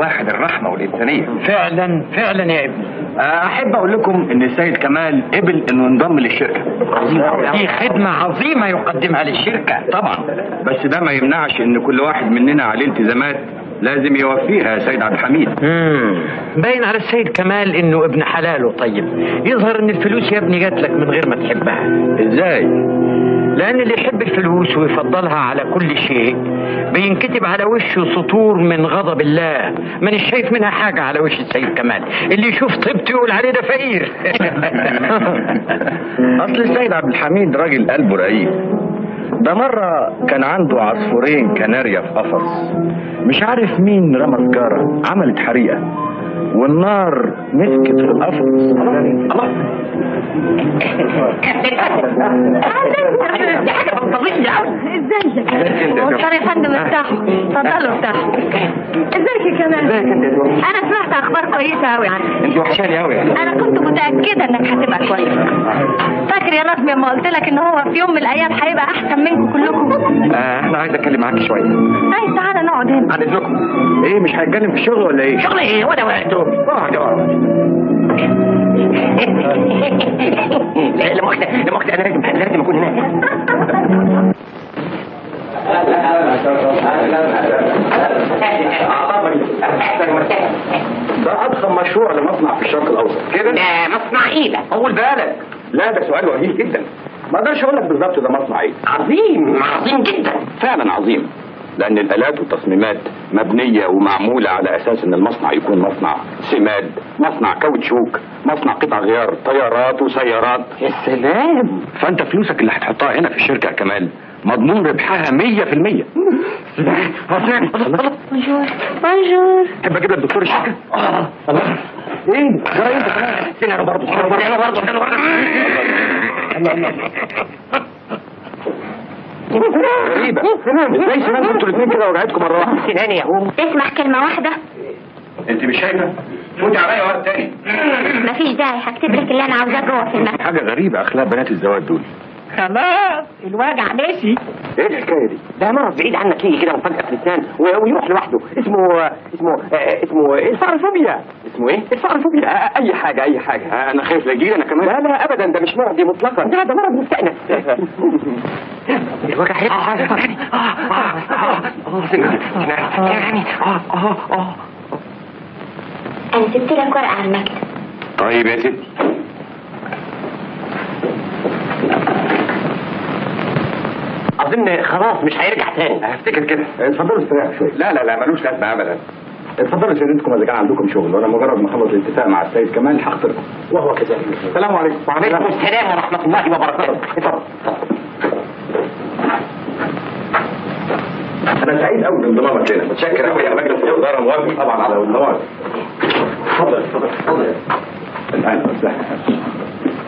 الواحد الرحمة والإنسانية. فعلا فعلا يا ابني. أحب أقول لكم إن السيد كمال قبل إنه ينضم للشركة. دي خدمة عظيمة يقدمها للشركة طبعا. بس ده ما يمنعش إن كل واحد مننا عليه التزامات لازم يوفيها يا سيد عبد الحميد. مم. باين على السيد كمال إنه ابن حلال وطيب يظهر إن الفلوس يا ابني جات لك من غير ما تحبها. إزاي؟ لأن اللي يحب الفلوس ويفضلها على كل شيء بينكتب على وشه سطور من غضب الله. مانيش شايف منها حاجة على وش السيد كمال. اللي يشوف طيبته يقول عليه ده فقير. أصل السيد عبد الحميد راجل قلبه رقيق. ده مرة كان عنده عصفورين كناريا في قفص. مش عارف مين رمى سجارة عملت حريقة. والنار مسكت في القفص. الله. دي بطلية اتفضلوا يا فندم افتحوا اتفضلوا افتحوا ازيك يا كمال ازيك انت يا دكتور؟ أنا سمعت أخبار كويسة قوي عنك. أنت وحشاني قوي أنا كنت متأكدة إنك هتبقى كويس. فاكر يا نظمي لما قلت لك إن هو في يوم من الأيام هيبقى أحسن منكم كلكم؟ آه أنا عايز أتكلم معاك شوية. طيب تعالى نقعد هنا. عن اذنكم إيه مش هيتكلم في الشغل ولا إيه؟ شغل إيه؟ وده وقته اقعد اقعد لا مؤاخذة لا مؤاخذة أنا لازم لازم اكون هناك ده اضخم مشروع لمصنع في الشرق الأوسط. كده؟ ده مصنع إيه ده؟ طول بالك. لا ده سؤال وجيه جدا. ما أقدرش أقول لك بالظبط ده مصنع إيه. عظيم عظيم جدا. فعلا عظيم. لأن الآلات والتصميمات مبنية ومعمولة على أساس إن المصنع يكون مصنع سماد مصنع كاوتشوك مصنع قطع غيار طيارات وسيارات. يا سلام! فأنت فلوسك اللي هتحطها هنا في الشركة يا كمال مضمون ربحها 100% بونجور بونجور. تحب أجيب لك دكتور الشركة؟ إيه؟ جرى أنت كمان. أنا برضه. برضه. برضه. أنا غريبه إزاي سنان أنتوا الاثنين كده وجعتكم مره واحدة سناني يا هو تسمح كلمة واحدة. انت مش شايفة؟ فوتي عليا وقت تاني. مفيش داعي هكتب لك اللي أنا عاوزاه جوه في المكتب. حاجة غريبة أخلاق بنات الزواج دول. خلاص الوجع ماشي إيه الحكاية دي ده مرض بعيد عنك يجي كده وفجأة في الإنسان و- ويروح لوحده اسمه اسمه آه، اسمه الفارفوبيا اسمه إيه الفارفوبيا آه، اي حاجة اي حاجة آه، أنا خايف لا أنا كمان لا لا ابدا ده مش مرض مطلقا ده ده مرض مستأنف الوجع هيبقى يعني يعني آه آه آه أنا سبت لك ورقة على المكتب طيب يا ستي أظن خلاص مش هيرجع تاني. هفتكر كده. اتفضلوا استريحوا شوية لا لا لا ملوش لازمة ابدا. اتفضلوا سيادتكم اذا كان عندكم شغل وأنا مجرد ما أخلص الاتفاق مع السيد كمال هخطركم وهو كذلك. السلام عليكم. وعليكم السلام. ورحمة الله وبركاته. اتفضل. أنا سعيد قوي بانضمامك لنا متشكر قوي يا مجلس الإدارة موافق طبعا على الانضمام اتفضل اتفضل. اتفضل أهلا وسهلا.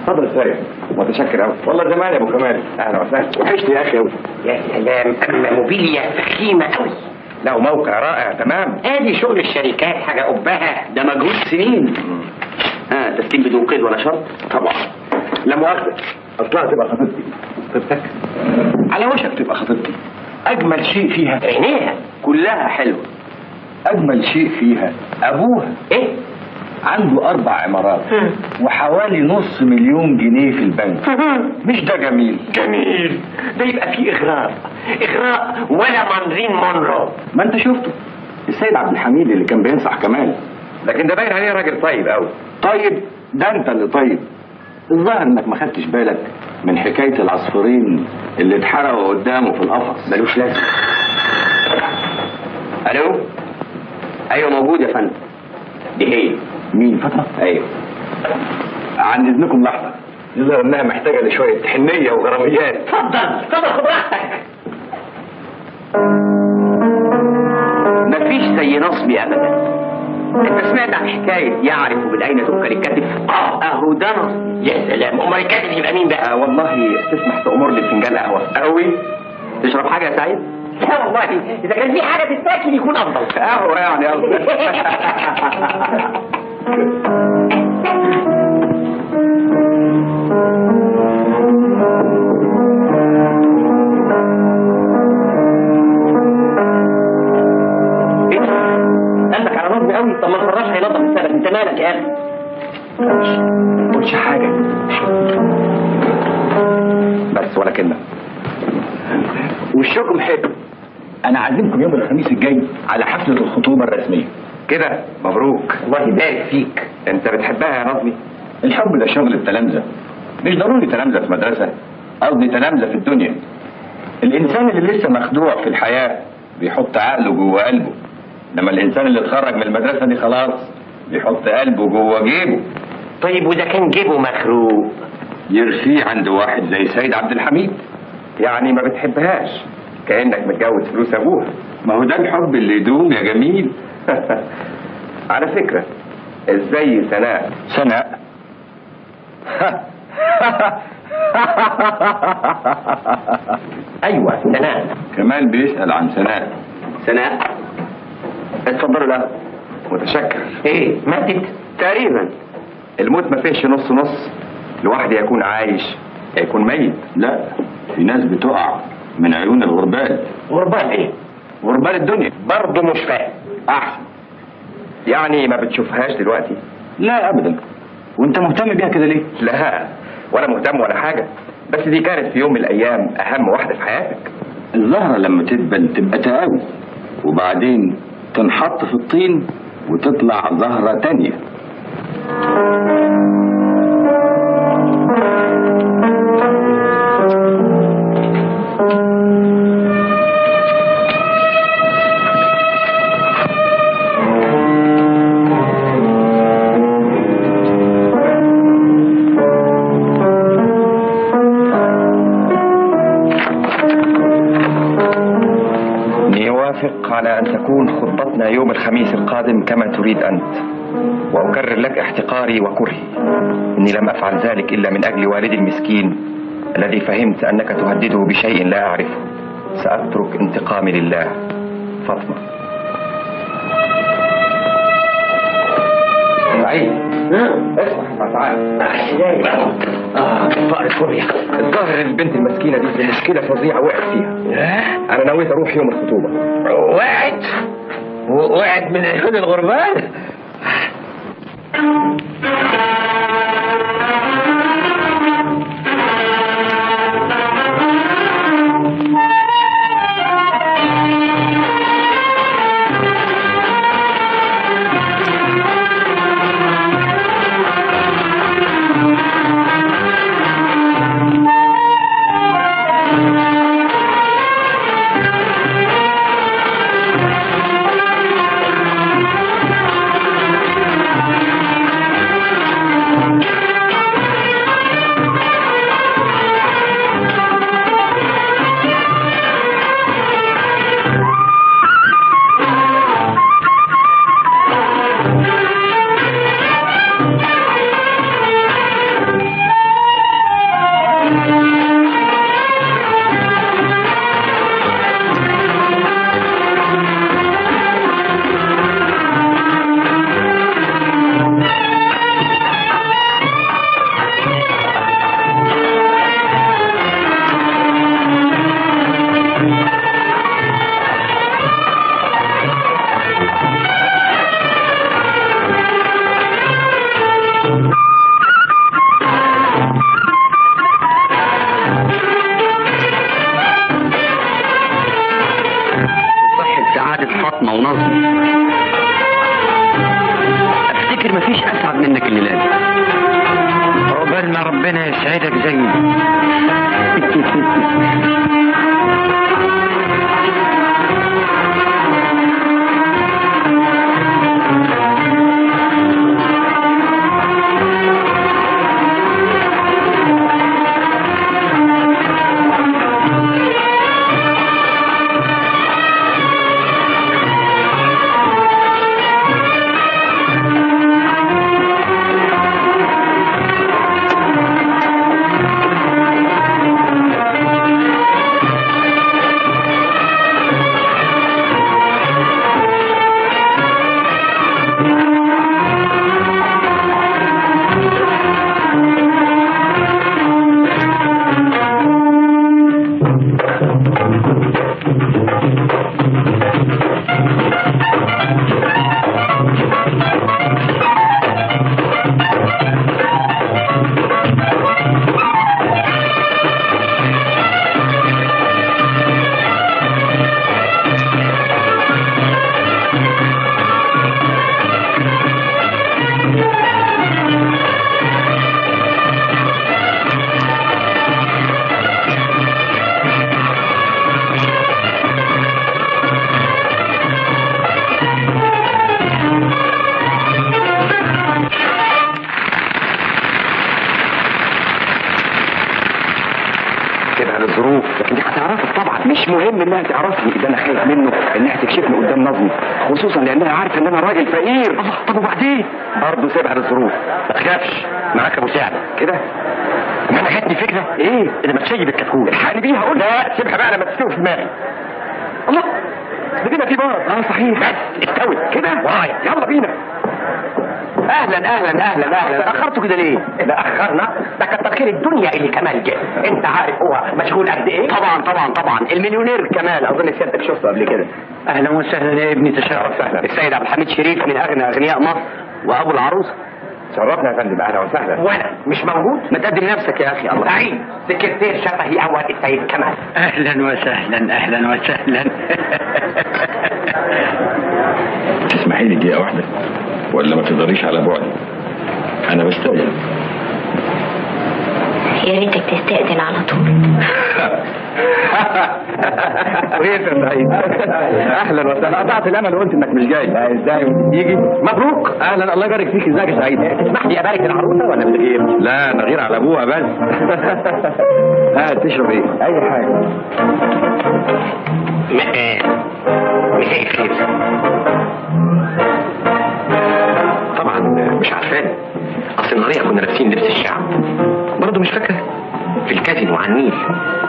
اتفضل يا سيد متشكر قوي والله زمان يا أبو كمال. أهلا وسهلا. وحشني يا أخي. قوي يا سلام. أما موبيليا فخيمة قوي لا وموقع رائع. تمام. آدي شغل الشركات حاجة قبها ده مجهود سنين. ها تسليم بدون قيد ولا شرط؟ طبعا. لا مؤاخذة. اصلها تبقى خطيبتي. خطيبتك على وشك تبقى خطيبتي. أجمل شيء فيها. عينيها. كلها حلوة. أجمل شيء فيها. أبوها. إيه؟ عنده أربع عمارات وحوالي نص مليون جنيه في البنك. مش ده جميل؟ جميل. ده يبقى فيه إغراء. إغراء ولا مارلين مونرو. ما انت شفته. السيد عبد الحميد اللي كان بينصح كمال. لكن ده باين عليه راجل طيب قوي طيب ده انت اللي طيب. الظاهر انك ما خدتش بالك من حكاية العصفورين اللي اتحرقوا قدامه في القفص. ملوش لازمة. ألو؟ أيوه موجود يا فندم. دي هي. مين؟ فاطمة؟ أيوه. عن إذنكم لحظة. يظهر إنها محتاجة لشوية حنية وغراميات. اتفضل. اتفضل خد راحتك مفيش زي نصبي ابدا. أنت سمعت عن حكاية يعرف من أين تؤكل الكتف آه أهو ده نص. يا سلام. أمال الكاتب يبقى مين بقى؟ آه والله تسمح تأمر لي فنجان قهوة. قوي. تشرب حاجة يا سعيد؟ لا والله. إذا كان في حاجة تتاكل يكون أفضل. قهوة يعني قصدي وشكم حلو. أنا عازمكم يوم الخميس الجاي على حفلة الخطوبة الرسمية. كده؟ مبروك. الله يبارك فيك؟ انت بتحبها يا نظمي. الحب ده شغل التلامذة مش ضروري تلامذة في مدرسة قصدي تلامذة في الدنيا. الإنسان اللي لسه مخدوع في الحياة بيحط عقله جوه قلبه. لما الإنسان اللي اتخرج من المدرسة دي خلاص بيحط قلبه جوه جيبه. طيب واذا كان جيبه مخروق؟ يرسيه عند واحد زي سيد عبد الحميد. يعني ما بتحبهاش. كأنك متجوز فلوس أبوها. ما هو ده الحب اللي يدوم يا جميل. على فكرة إزاي سناء؟ سناء. أيوه سناء. كمال بيسأل عن سناء. سناء. اتفضلوا لا متشكر. إيه ماتت. تقريبا. الموت ما فيش نص نص. الواحد يكون عايش يكون ميت. لا في ناس بتقع من عيون الغربال. غربان إيه؟ غربال الدنيا. برضه مش فاهم. احسن يعني ما بتشوفهاش دلوقتي؟ لا ابدا. وأنت مهتم بيها كده ليه؟ لا ولا مهتم ولا حاجة. بس دي كانت في يوم من الأيام أهم واحدة في حياتك. الزهرة لما تدبل تبقى تقاوي وبعدين تنحط في الطين وتطلع زهرة تانية. الخميس القادم كما تريد أنت وأكرر لك احتقاري وكرهي. إني لم أفعل ذلك إلا من أجل والدي المسكين الذي فهمت أنك تهدده بشيء لا أعرفه. سأترك انتقامي لله. فاطمة. سعيد. اسمع تعال آه فقر كوريا. الظاهر البنت المسكينة دي في مشكلة فظيعة وقعت فيها. أنا نويت أروح يوم الخطوبة. وقعت؟ وقعت من عيون الغربان. كده للظروف. لكن دي هتعرفك طبعا. مش مهم إنها تعرفني ده أنا خايف منه إنها تكشفني قدام نظمي خصوصا لأنها عارفة إن أنا راجل فقير. طب وبعدين؟ برضه سيبها للظروف. ما تخافش. معاك أبو سعد كده؟ ما أنا جاتني فكرة؟ إيه؟ أنا بتشيب الكتكوت. الحقني بيها قول لا سيبها بقى لما تستوي في دماغي. الله بدينا في بار. آه صحيح. بس استوت كده؟ ورايا يلا بينا. أهلا أهلا أهلا أهلا. اخرتوا كده ليه؟ لا أخرنا ده كتر خير الدنيا إللي كمال جه أنت عارف هو مشغول قد إيه؟ طبعا طبعا طبعا. المليونير كمال. أظن سيادتك شفته قبل كده. أهلا وسهلا يا ابني تشرف. سهلا السيد عبد الحميد شريف من أغنى أغنياء مصر وأبو العروسه شرفنا يا فندم. أهلا وسهلا. وأنا مش موجود؟ ما تقدم نفسك يا أخي. الله. سعيد سكرتير شفهي أول السيد كمال. أهلا وسهلا أهلا وسهلا. تسمحي لي دقيقة واحدة ولا ما تقدريش على بعدي أنا بستأذن. يا ريتك تستأذن على طول. كويس يا سعيد أهلا وسهلا. قطعت الأمل وقلت إنك مش جاي. لا إزاي؟ تيجي مبروك. أهلا. الله يبارك فيك. ازيك يا سعيد؟ تسمح لي أبارك العروسة ولا من غير لا من غير على أبوها بس. ها تشرب إيه أي حاجة. مساء الخير. طبعا مش عارفان أصل النهارده كنا لابسين لبس الشعب برضه مش فاكرة. في الكازينو على النيل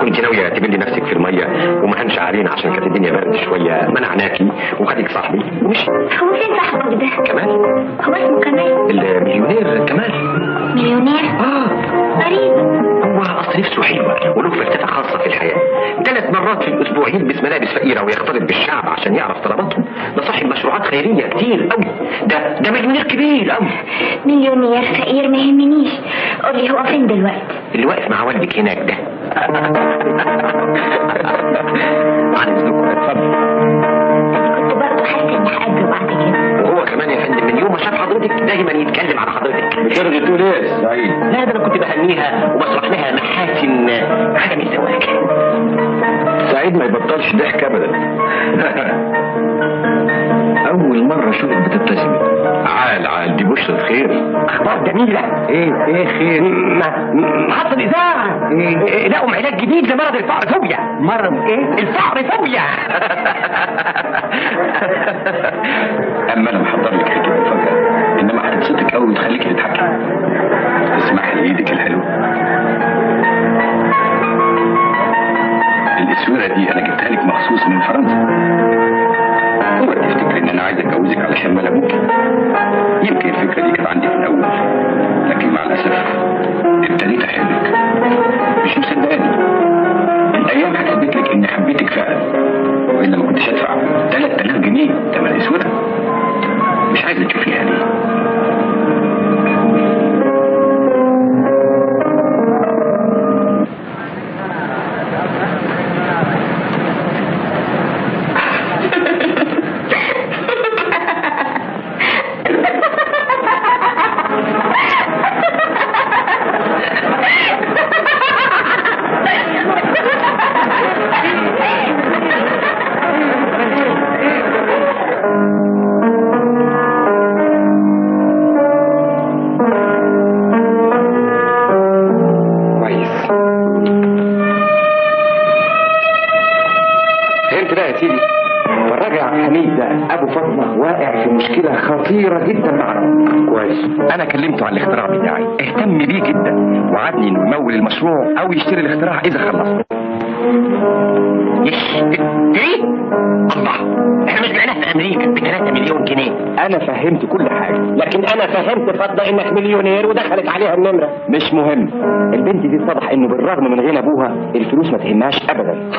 كنت ناوية تبلي نفسك في المية وما هنش علينا عشان كانت الدنيا برد شوية منعناكي وخدك صاحبي. ومشي هو فين صاحبك ده؟ كمال. هو اسمه كمال؟ المليونير كمال. مليونير؟ آه. غريب. هو اصل نفسه حلوة وله فلسفة خاصة في الحياة. ثلاث مرات في الأسبوع يلبس ملابس فقيرة ويختلط بالشعب عشان يعرف طلباتهم ده صاحب مشروعات خيرية كتير قوي ده ده مليونير كبير قوي مليونير فقير ما يهمنيش. قولي هو فين دلوقتي؟ اللي واقف مع والدك هناك ده. عن اذنكم اتفضل كنت برضه حاسة إني هقابله بعد كده. كمان يا فندم من يوم ما شاف حضرتك دايما يتكلم على حضرتك. بترغي تقول يا سعيد. لا ده أنا كنت بهنيها وبشرح لها محاسن عدم الزواج. سعيد ما يبطلش ضحك أبدا. أول مرة أشوفك بتبتسمي. عال عال دي بشرة خير أخبار جميلة. إيه إيه خير؟ محطة اذاعه إيه؟ لقوا علاج جديد لمرض الفقر مرض إيه؟ الفقر فوبيا أما أنا محضر لك حكاية مفاجأة إنما هتبسطك أوي وتخليكي تضحكي اسمح لي إيدك الحلوة. الأسورة دي أنا جبتها لك مخصوص من فرنسا. اوعى تفتكري إن أنا عايز أتجوزك علشان مال أبوك. يمكن الفكرة دي كانت عندي في الأول. لكن مع الأسف ابتديت أحبك. مش مصدقاني الأيام لك إني حبيتك فعلا. والا ما كنتش ادفع 3000 جنيه. ثمن الاسوره مش عايزه تشوفيها ليه. أنا فهمت فضة إنك مليونير ودخلت عليها النمرة. مش مهم. البنت دي اتضح إنه بالرغم من غنى أبوها الفلوس ما تهمهاش ابدا.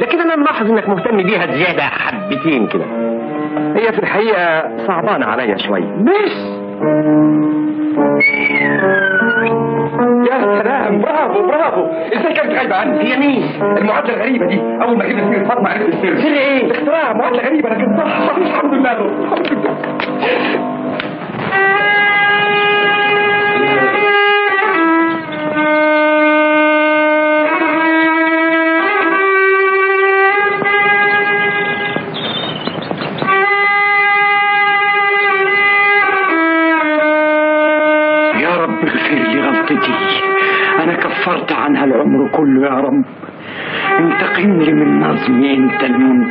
لكن أنا ملاحظ إنك مهتم بيها زيادة حبتين كده. هي في الحقيقة صعبانة عليا شوية بس يا سلام برافو برافو. إزاي كانت غايبة عني هي مين المعادلة الغريبة دي. أول ما جبت سيره فاطمة عرفت السر. سر إيه؟ اختراع معادلة غريبة لكن صح الحمد لله. الحمد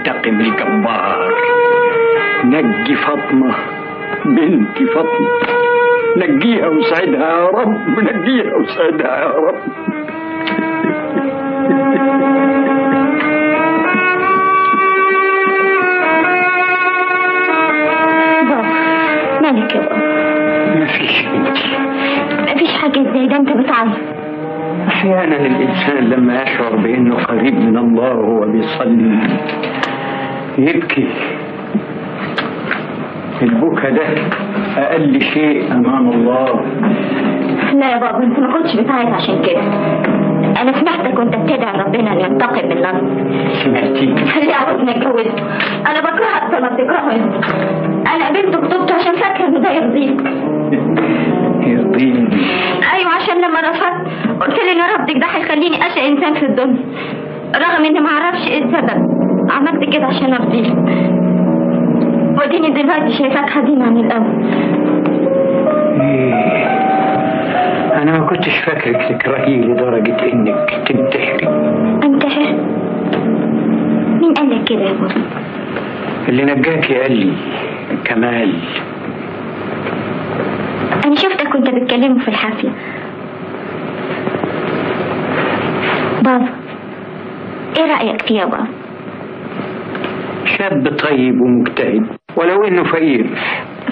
المنتقم الجبار نجي فاطمة بنتي فاطمة. نجيها وساعدها يا رب نجيها وساعدها يا رب. بابا مالك يا بابا؟ مفيش مفيش حاجة زي ده انت بتعيط أحيانا الإنسان لما يشعر بأنه قريب من الله وهو بيصلي. يبكي. البكا ده أقل شيء أمام الله. لا يا بابا انت ما كنتش بتعيط عشان كده. أنا سمعتك وانت بتدعي ربنا أن ينتقم من نصر سمعتي؟ اللي عاوزني اتجوزه أنا بكرهك زي ما بتكرهه انت أنا قبلت خطوبته عشان فاكرة إن ده يرضيك. يرضيني. أيوه عشان لما رفضت قلت لي إن رفضك ده هيخليني اشقى إنسان في الدنيا. رغم إني ما أعرفش إيه السبب. عملت كده عشان أرضيك. وديني دلوقتي شايفاك حزين عن الأول. إيه. أنا ما كنتش فاكرك تكرهيه لدرجة إنك تنتحري. انتحر؟ مين قال لك كده يا بابا اللي نجاكي قال لي كمال. أنا شفتك وأنت بتكلمه في الحفله بابا إيه رأيك فيه يا بابا؟ شاب طيب ومجتهد. ولو إنه فقير.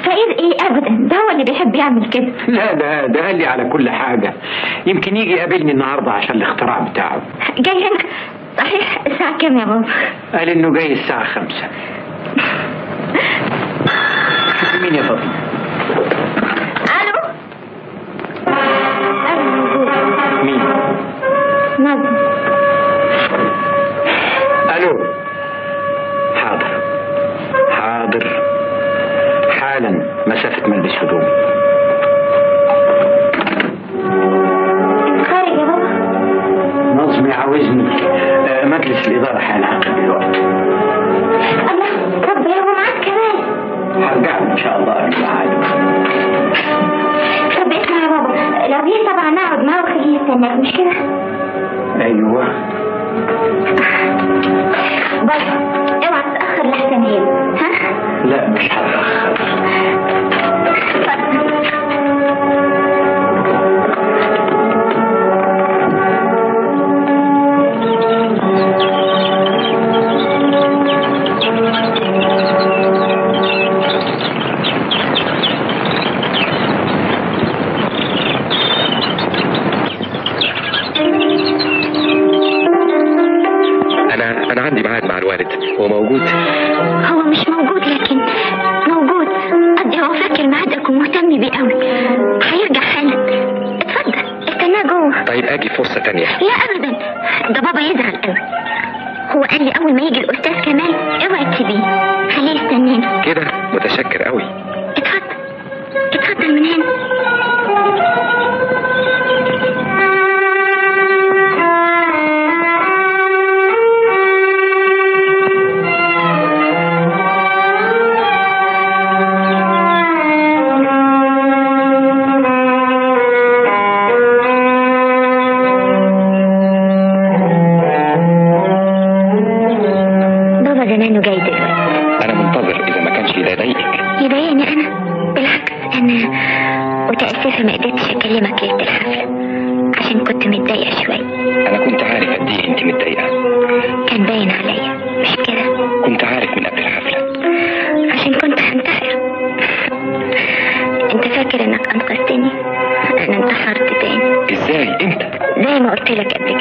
فقير إيه؟ ابدا. ده هو اللي بيحب يعمل كده. لا ده ده قال لي على كل حاجة. يمكن يجي يقابلني النهاردة عشان الاختراع بتاعه. جاي هنا. صحيح. الساعة كام يا بابا؟ قال إنه جاي الساعة خمسة. مين يا فاطمة؟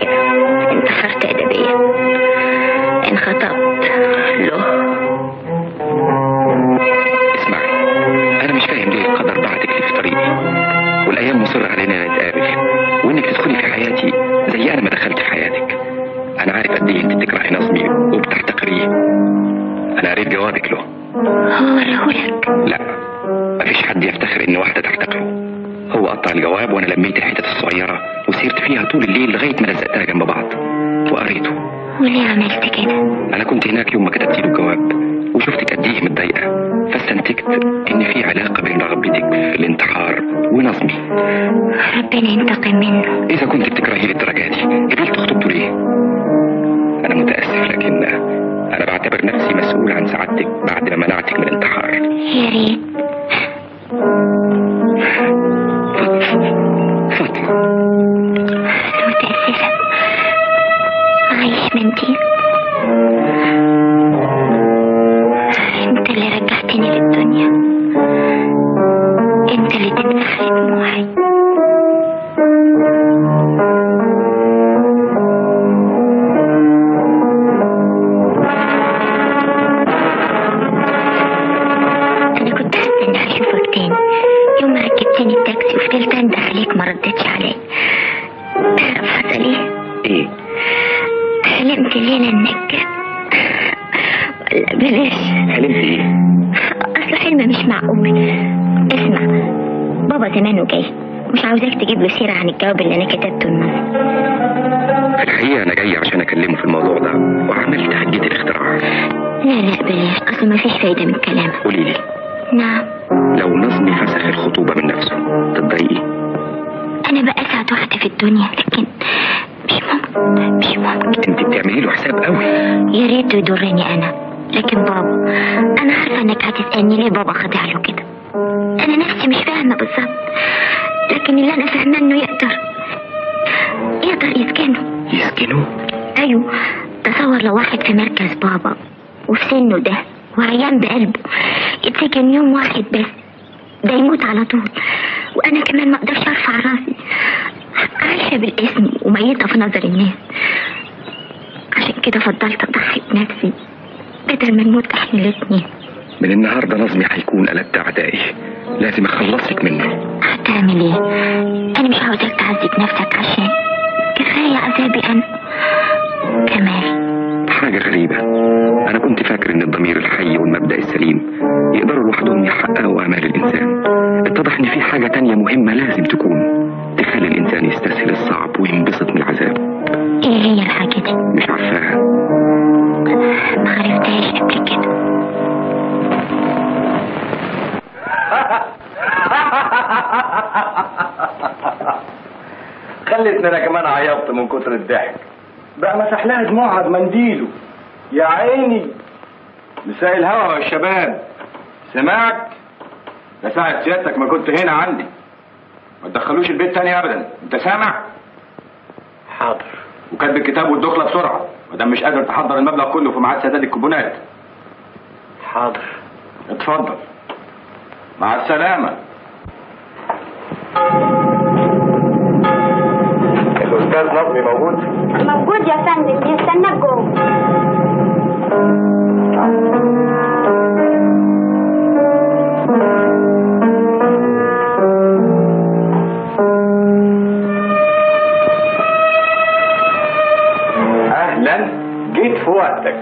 قلت لك قبل ربنا ينتقم وعيان بقلبه. يتسجن يوم واحد بس. ده يموت على طول. وأنا كمان ما أقدرش أرفع رأسي. عايشة بالاسم وميتة في نظر الناس. عشان كده فضلت أضحي بنفسي بدل ما نموت إحنا الاتنين. من النهاردة نظمي هيكون قلبت أعدائي. لازم أخلصك منه. هتعمل إيه؟ أنا مش عاوزاك تعذب نفسك عشان كفاية عذابي أنا. كمال حاجة غريبة. أنا كنت فاكر إن الضمير الحي والمبدأ السليم يقدروا لوحدهم يحققوا آمال الإنسان. اتضح إن في حاجة تانية مهمة لازم تكون. تخلي الإنسان يستسهل الصعب وينبسط من العذاب. إيه هي الحاجة دي؟ مش عارفاها. ما عرفتهاش قبل كده. خلتني أنا كمان عيطت من كتر الضحك. بقى مسح لها دموعها بمنديله. يا عيني! مساء الهوا يا شباب. سمعت ده ساعة سيادتك ما كنت هنا عندي. ما تدخلوش البيت تاني ابدا. أنت سامع؟ حاضر. وكاتب الكتاب والدخلة بسرعة. ما دام مش قادر تحضر المبلغ كله في ميعاد سداد الكوبونات. حاضر. اتفضل. مع السلامة. الاستاذ نظمي موجود موجود يا فندم يستناك جوه أهلا جيت في وقتك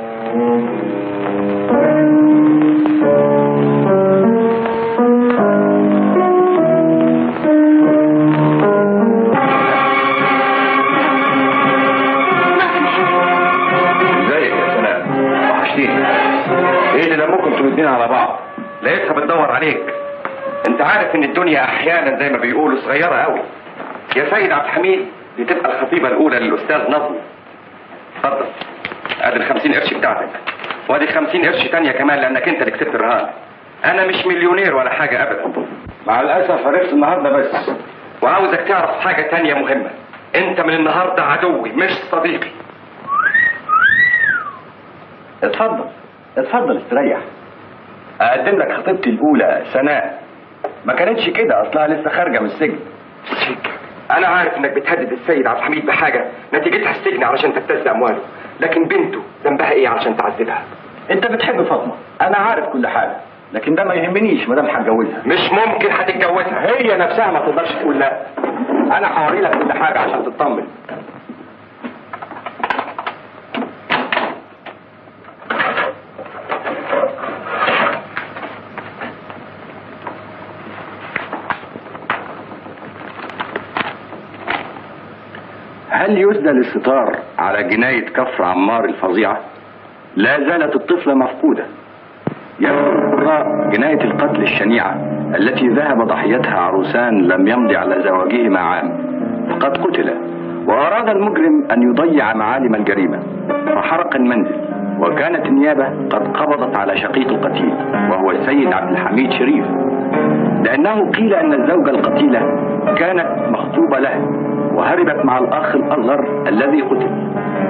لقيتها بتدور عليك. انت عارف ان الدنيا أحيانا زي ما بيقولوا صغيرة قوي. يا سيد عبد الحميد دي تبقى الخطيبة الأولى للأستاذ نظمي اتفضل. ادي الخمسين قرش بتاعتك. وادي خمسين قرش تانية كمان لأنك انت اللي كسبت الرهان. أنا مش مليونير ولا حاجة ابدا. مع الأسف عرفت النهارده بس. وعاوزك تعرف حاجة تانية مهمة. انت من النهاردة عدوي مش صديقي. اتفضل. اتفضل استريح. أقدم لك خطيبتي الأولى سناء. ما كانتش كده أصلها لسه خارجة من السجن. أنا عارف إنك بتهدد السيد عبد الحميد بحاجة. نتيجتها السجن علشان تبتز امواله لكن بنته ذنبها إيه علشان تعذبها؟ أنت بتحب فاطمة. أنا عارف كل حاجة. لكن ده ما يهمنيش ما دام هتجوزها. مش ممكن هتتجوزها. هي نفسها ما تقدرش تقول لا. أنا هوري لك كل حاجة عشان تطمن. هل يسدل الستار على جناية كفر عمار الفظيعة؟ لا زالت الطفلة مفقودة. يبقى جناية القتل الشنيعة التي ذهب ضحيتها عروسان لم يمضي على زواجهما عام فقد قتل. وأراد المجرم أن يضيع معالم الجريمة فحرق المنزل وكانت النيابة قد قبضت على شقيق القتيل وهو السيد عبد الحميد شريف. لأنه قيل أن الزوجة القتيلة كانت مخطوبة له. وهربت مع الأخ الأصغر الذي قتل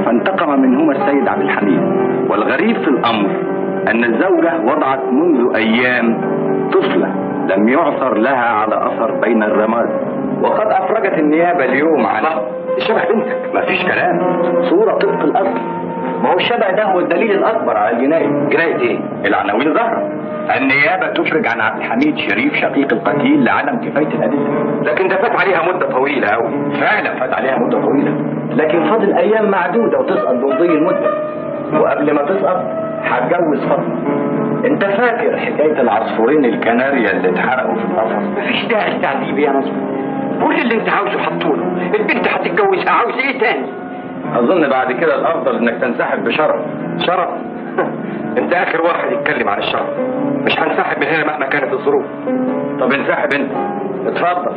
فانتقم منهما السيد عبد الحميد. والغريب في الأمر أن الزوجة وضعت منذ أيام طفلة لم يعثر لها على أثر بين الرماد. وقد أفرجت النيابة اليوم عن شبه بنتك. مفيش كلام. صورة طبق الأصل. ما هو الشبه ده هو الدليل الأكبر على الجناية. جناية إيه؟ العناوين ظهرت النيابة تفرج عن عبد الحميد شريف شقيق القتيل لعدم كفاية الأدلة. لكن ده فات عليها مدة طويلة أوي. فعلا فات عليها مدة طويلة. لكن فاضل أيام معدودة وتسقط بمضي المدة. وقبل ما تسقط هتجوز فاطمة أنت فاكر حكاية العصفورين الكناريا اللي اتحرقوا في القفص مفيش داعي تعذيب يا نصر كل اللي انت عاوزه حطوله. البنت هتتجوزها. عاوز إيه تاني؟ أظن بعد كده الأفضل إنك تنسحب بشرف. شرف؟ أنت آخر واحد يتكلم عن الشرف. مش هنسحب من هنا مهما كانت الظروف. طب انسحب أنت. اتفضل.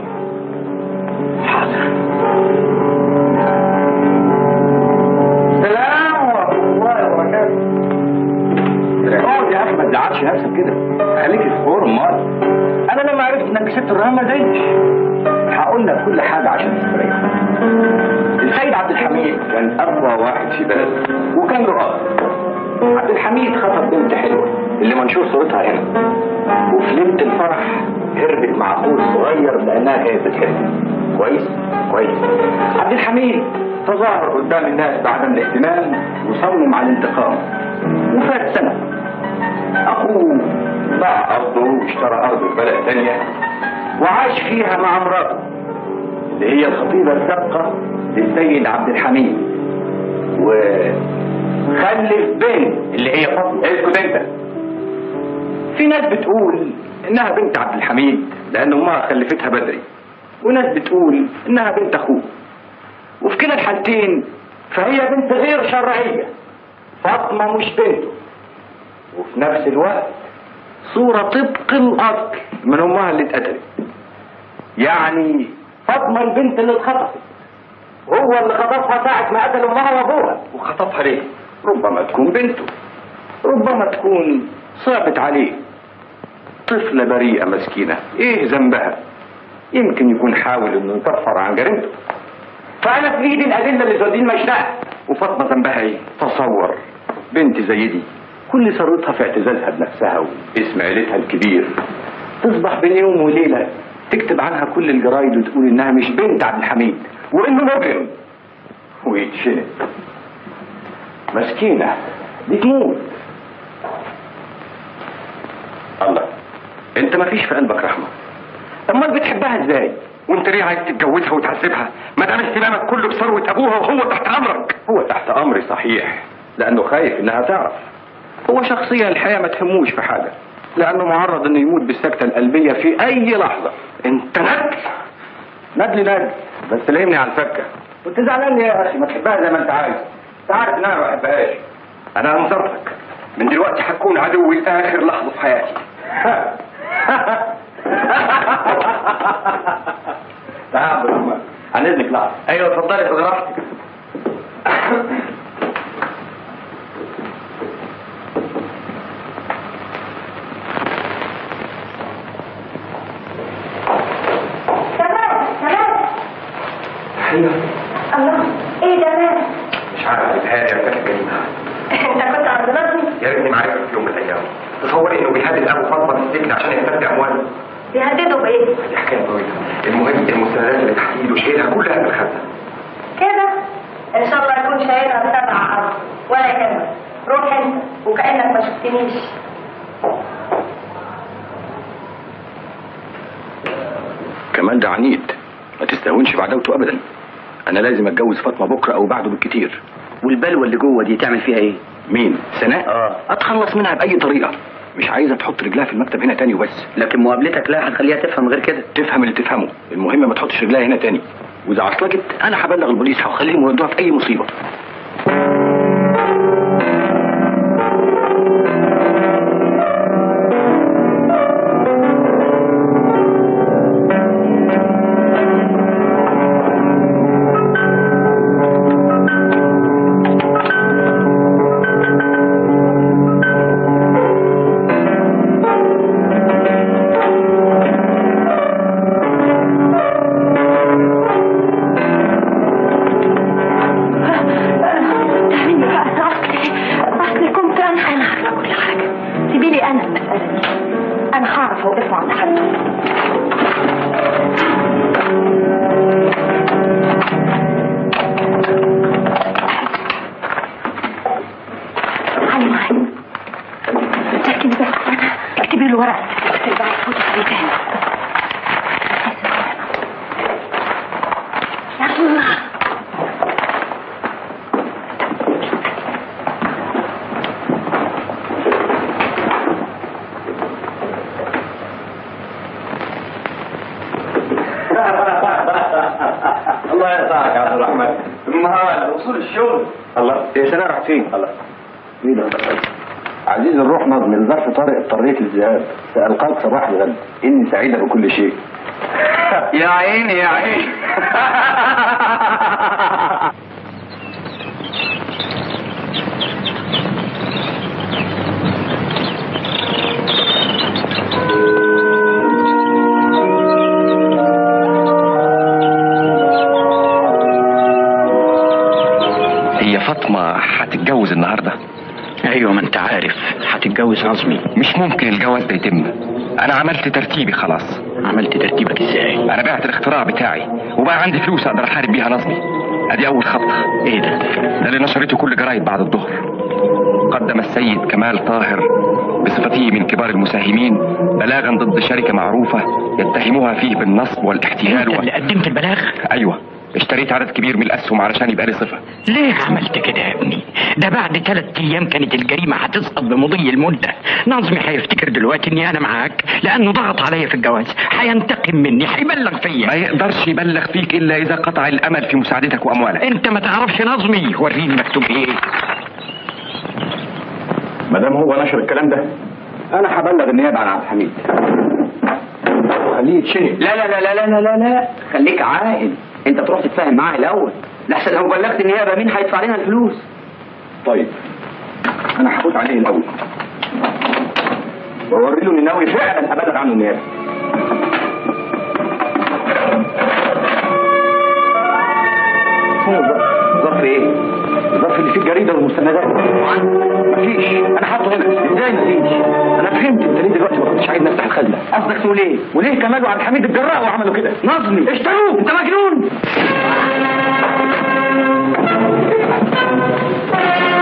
حاضر. السلام ورحمة الله وبركاته. اقعد يا ما تزعلش نفسك كده. خليك في فورم مال أنا لما عرفت إنك كسبت الرهان ما زيتش هقول لك كل حاجة عشان تستريح السيد عبد الحميد. كان أقوى واحد في بلده. وكان له عبد الحميد خطب بنت حلوة اللي منشور صورتها هنا. وفي ليلة الفرح هربت مع أخوه الصغير لأنها كانت بتحبه. كويس؟ كويس. عبد الحميد تظاهر قدام الناس بعدم الاهتمام وصمم على الانتقام. وفات سنة. أخوه باع أرضه واشترى أرض في بلد تانية. وعاش فيها مع مراته اللي هي الخطيبة السابقة للسيد عبد الحميد. وخلف بنت اللي هي فاطمة اسكت انت في ناس بتقول إنها بنت عبد الحميد لأن امها خلفتها بدري. وناس بتقول إنها بنت أخوه. وفي كلا الحالتين فهي بنت غير شرعية. فاطمة مش بنته. وفي نفس الوقت صورة طبق الأصل من أمها اللي اتقتلت. يعني فاطمة البنت اللي اتخطفت. هو اللي خطفها ساعة ما قتل أمها وأبوها. وخطفها ليه؟ ربما تكون بنته. ربما تكون صعبت عليه. طفلة بريئة مسكينة. إيه ذنبها؟ يمكن يكون حاول إنه يكفر عن جريمته. فأنا في إيدي الأدلة اللي توديه المشنقه وفاطمة ذنبها إيه؟ تصور. بنت زي دي كل ثروتها في اعتزازها بنفسها واسم عيلتها الكبير. تصبح بين يوم وليلة تكتب عنها كل الجرايد وتقول إنها مش بنت عبد الحميد. وإنه مجرم ويتشنق مسكينة. دي تموت الله أنت ما فيش في قلبك رحمة. أمال بتحبها إزاي؟ وأنت ليه عايز تتجوزها وتعذبها؟ ما دام اهتمامك كله بثروة أبوها وهو تحت أمرك. هو تحت امري صحيح لأنه خايف إنها تعرف. هو شخصيا الحقيقة ما تهموش في حاجة لأنه معرض إنه يموت بالسكتة القلبية في أي لحظة. انت ندل ندل ندل بس لهمني على الفكة. كنت زعلان يا أخي؟ ما تحبها زي ما انت عايز. انت عارف إن أنا ما بحبهاش. أنا انذرتك من دلوقتي هتكون عدوي لآخر لحظة في حياتي. تعال يا عم عن اذنك لحظة. أيوه اتفضلي خد راحتك أيوه الله إيه ده مالك؟ مش عارف الحياة يا كانت كريمه انت كنت عضلاتني يا ريتني ما عرفت في يوم من الأيام تصوري انه بيهدد ابو فاطمه في السجن عشان يسترجع امواله بيهددوا بايه؟ دي حكايه طويله المهم المستندات اللي تحت ايده شايلها كلها في الخزنه كده ان شاء الله يكون شايلها بسبع ارض ولا يهمك روح انت وكانك ما شفتنيش كمان ده عنيد ما تستهونش بعداوته ابدا أنا لازم اتجوز فاطمه بكره أو بعده بالكتير والبلوه اللي جوه دي تعمل فيها إيه؟ مين؟ سناء؟ آه. أتخلص منها بأي طريقة. مش عايزه تحط رجلها في المكتب هنا تاني وبس. لكن مقابلتك لا هتخليها تفهم غير كده. تفهم اللي تفهمه. المهم ما تحطش رجلها هنا تاني. وإذا عصلجت أنا هبلغ البوليس هخليهم يودوها في أي مصيبة. الله يسعدك يا عبد الرحمن. النهار وصول الشغل. الله. يا سنة راح فين الله. مين عزيز الروح نظمي لظرف طارئ اضطريت للذهاب سألقاك صباح الغد. إني سعيدة بكل شيء. يا عيني يا عيني. هتتجوز النهاردة؟ أيوه ما أنت عارف. هتتجوز نظمي مش ممكن الجواز ده يتم. أنا عملت ترتيبي خلاص. عملت ترتيبك إزاي؟ أنا بعت الاختراع بتاعي وبقى عندي فلوس أقدر أحارب بيها نظمي. أدي أول خطوه إيه ده؟ ده اللي نشرته كل جرايد بعد الظهر. قدم السيد كمال طاهر بصفته من كبار المساهمين بلاغا ضد شركة معروفة يتهموها فيه بالنصب والاحتيال أنت اللي و... قدمت البلاغ؟ أيوه. اشتريت عدد كبير من الأسهم علشان يبقى لي صفة. ليه عملت كده يا ابني؟ ده بعد ثلاث أيام كانت الجريمة هتسقط بمضي المدة، نظمي هيفتكر دلوقتي إني أنا معاك لأنه ضغط عليا في الجواز، هينتقم مني، هيبلغ فيا. ما يقدرش يبلغ فيك إلا إذا قطع الأمل في مساعدتك وأموالك. أنت ما تعرفش نظمي، وريني مكتوب إيه؟ ما دام هو نشر الكلام ده أنا هبلغ النيابة عن عبد الحميد. خليه يتشهي لا لا لا لا لا لا لا. خليك عاقل. أنت تروح تتفاهم معاه الأول. لحسن لو بلغت النيابة مين هيدفع لنا الفلوس. طيب. أنا هفوت عليه الأول. واوري له اني ناوي فعلا ابلغ عنه النيابة. ظرف إيه؟ الظرف اللي فيه الجريدة والمستندات. مفيش. أنا حاطه هنا. إزاي مفيش؟ أنا فهمت. أنت ليه دلوقتي ما كنتش عايز نفتح الخزنة؟ قصدك تقول إيه؟ وليه كمال وعبد الحميد اتجرأوا وعملوا كده؟ نظمي. اشتروه. أنت مجنون. Thank you.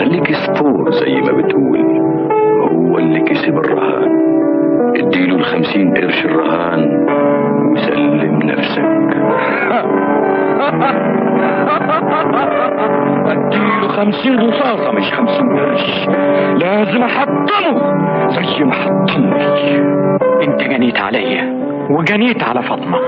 خليك سبور زي ما بتقول. هو اللي كسب الرهان. اديله الخمسين قرش الرهان وسلم نفسك. اديله خمسين رصاصة مش خمسين قرش. لازم أحطمه زي ما حطمني انت جنيت عليا. وجنيت على فاطمة.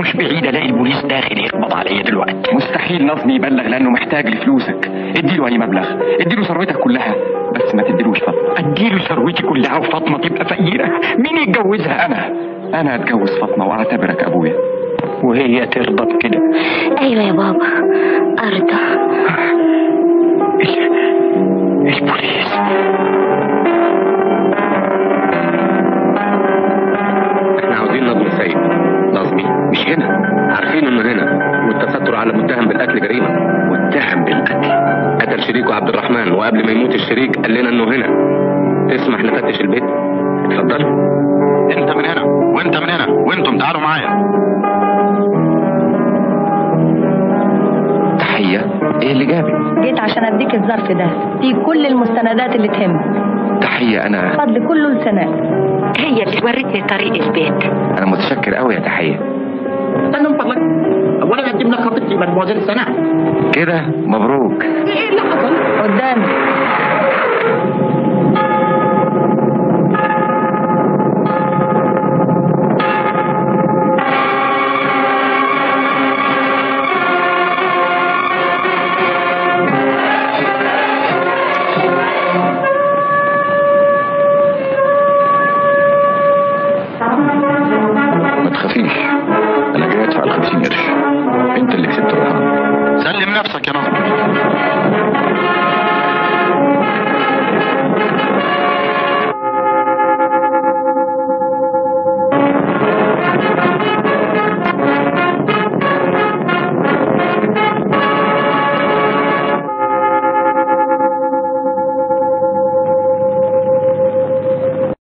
مش بعيد ألاقي البوليس داخل يقبض عليا دلوقتي. مستحيل نظمي يبلغ لأنه محتاج لفلوسك. اديله أي مبلغ. اديله ثروتك كلها. بس ما تديلوش فاطمة. أديله ثروتي كلها وفاطمة تبقى فقيرة. مين يتجوزها؟ أنا. أنا هتجوز فاطمة وأعتبرك أبويا. وهي ترضى بكده. أيوه يا بابا. أرضى. البوليس. هنا. عارفين إنه هنا. والتستر على متهم بالقتل جريمة. متهم بالقتل قتل شريكه عبد الرحمن وقبل ما يموت الشريك قال لنا إنه هنا. تسمح نفتش البيت؟ اتفضل. أنت من هنا وأنت من هنا وأنتم تعالوا معايا. تحية. إيه اللي جابك؟ جيت عشان أديك الظرف ده. فيه كل المستندات اللي تهمك تحية أنا فضل كله لسناء. هي اللي ورتني طريق البيت. أنا متشكر قوي يا تحية. استنى من فضلك اولا قدم لك خطيبتي مدموزيل سناء كده مبروك. إيه اللي حصل؟ قدامي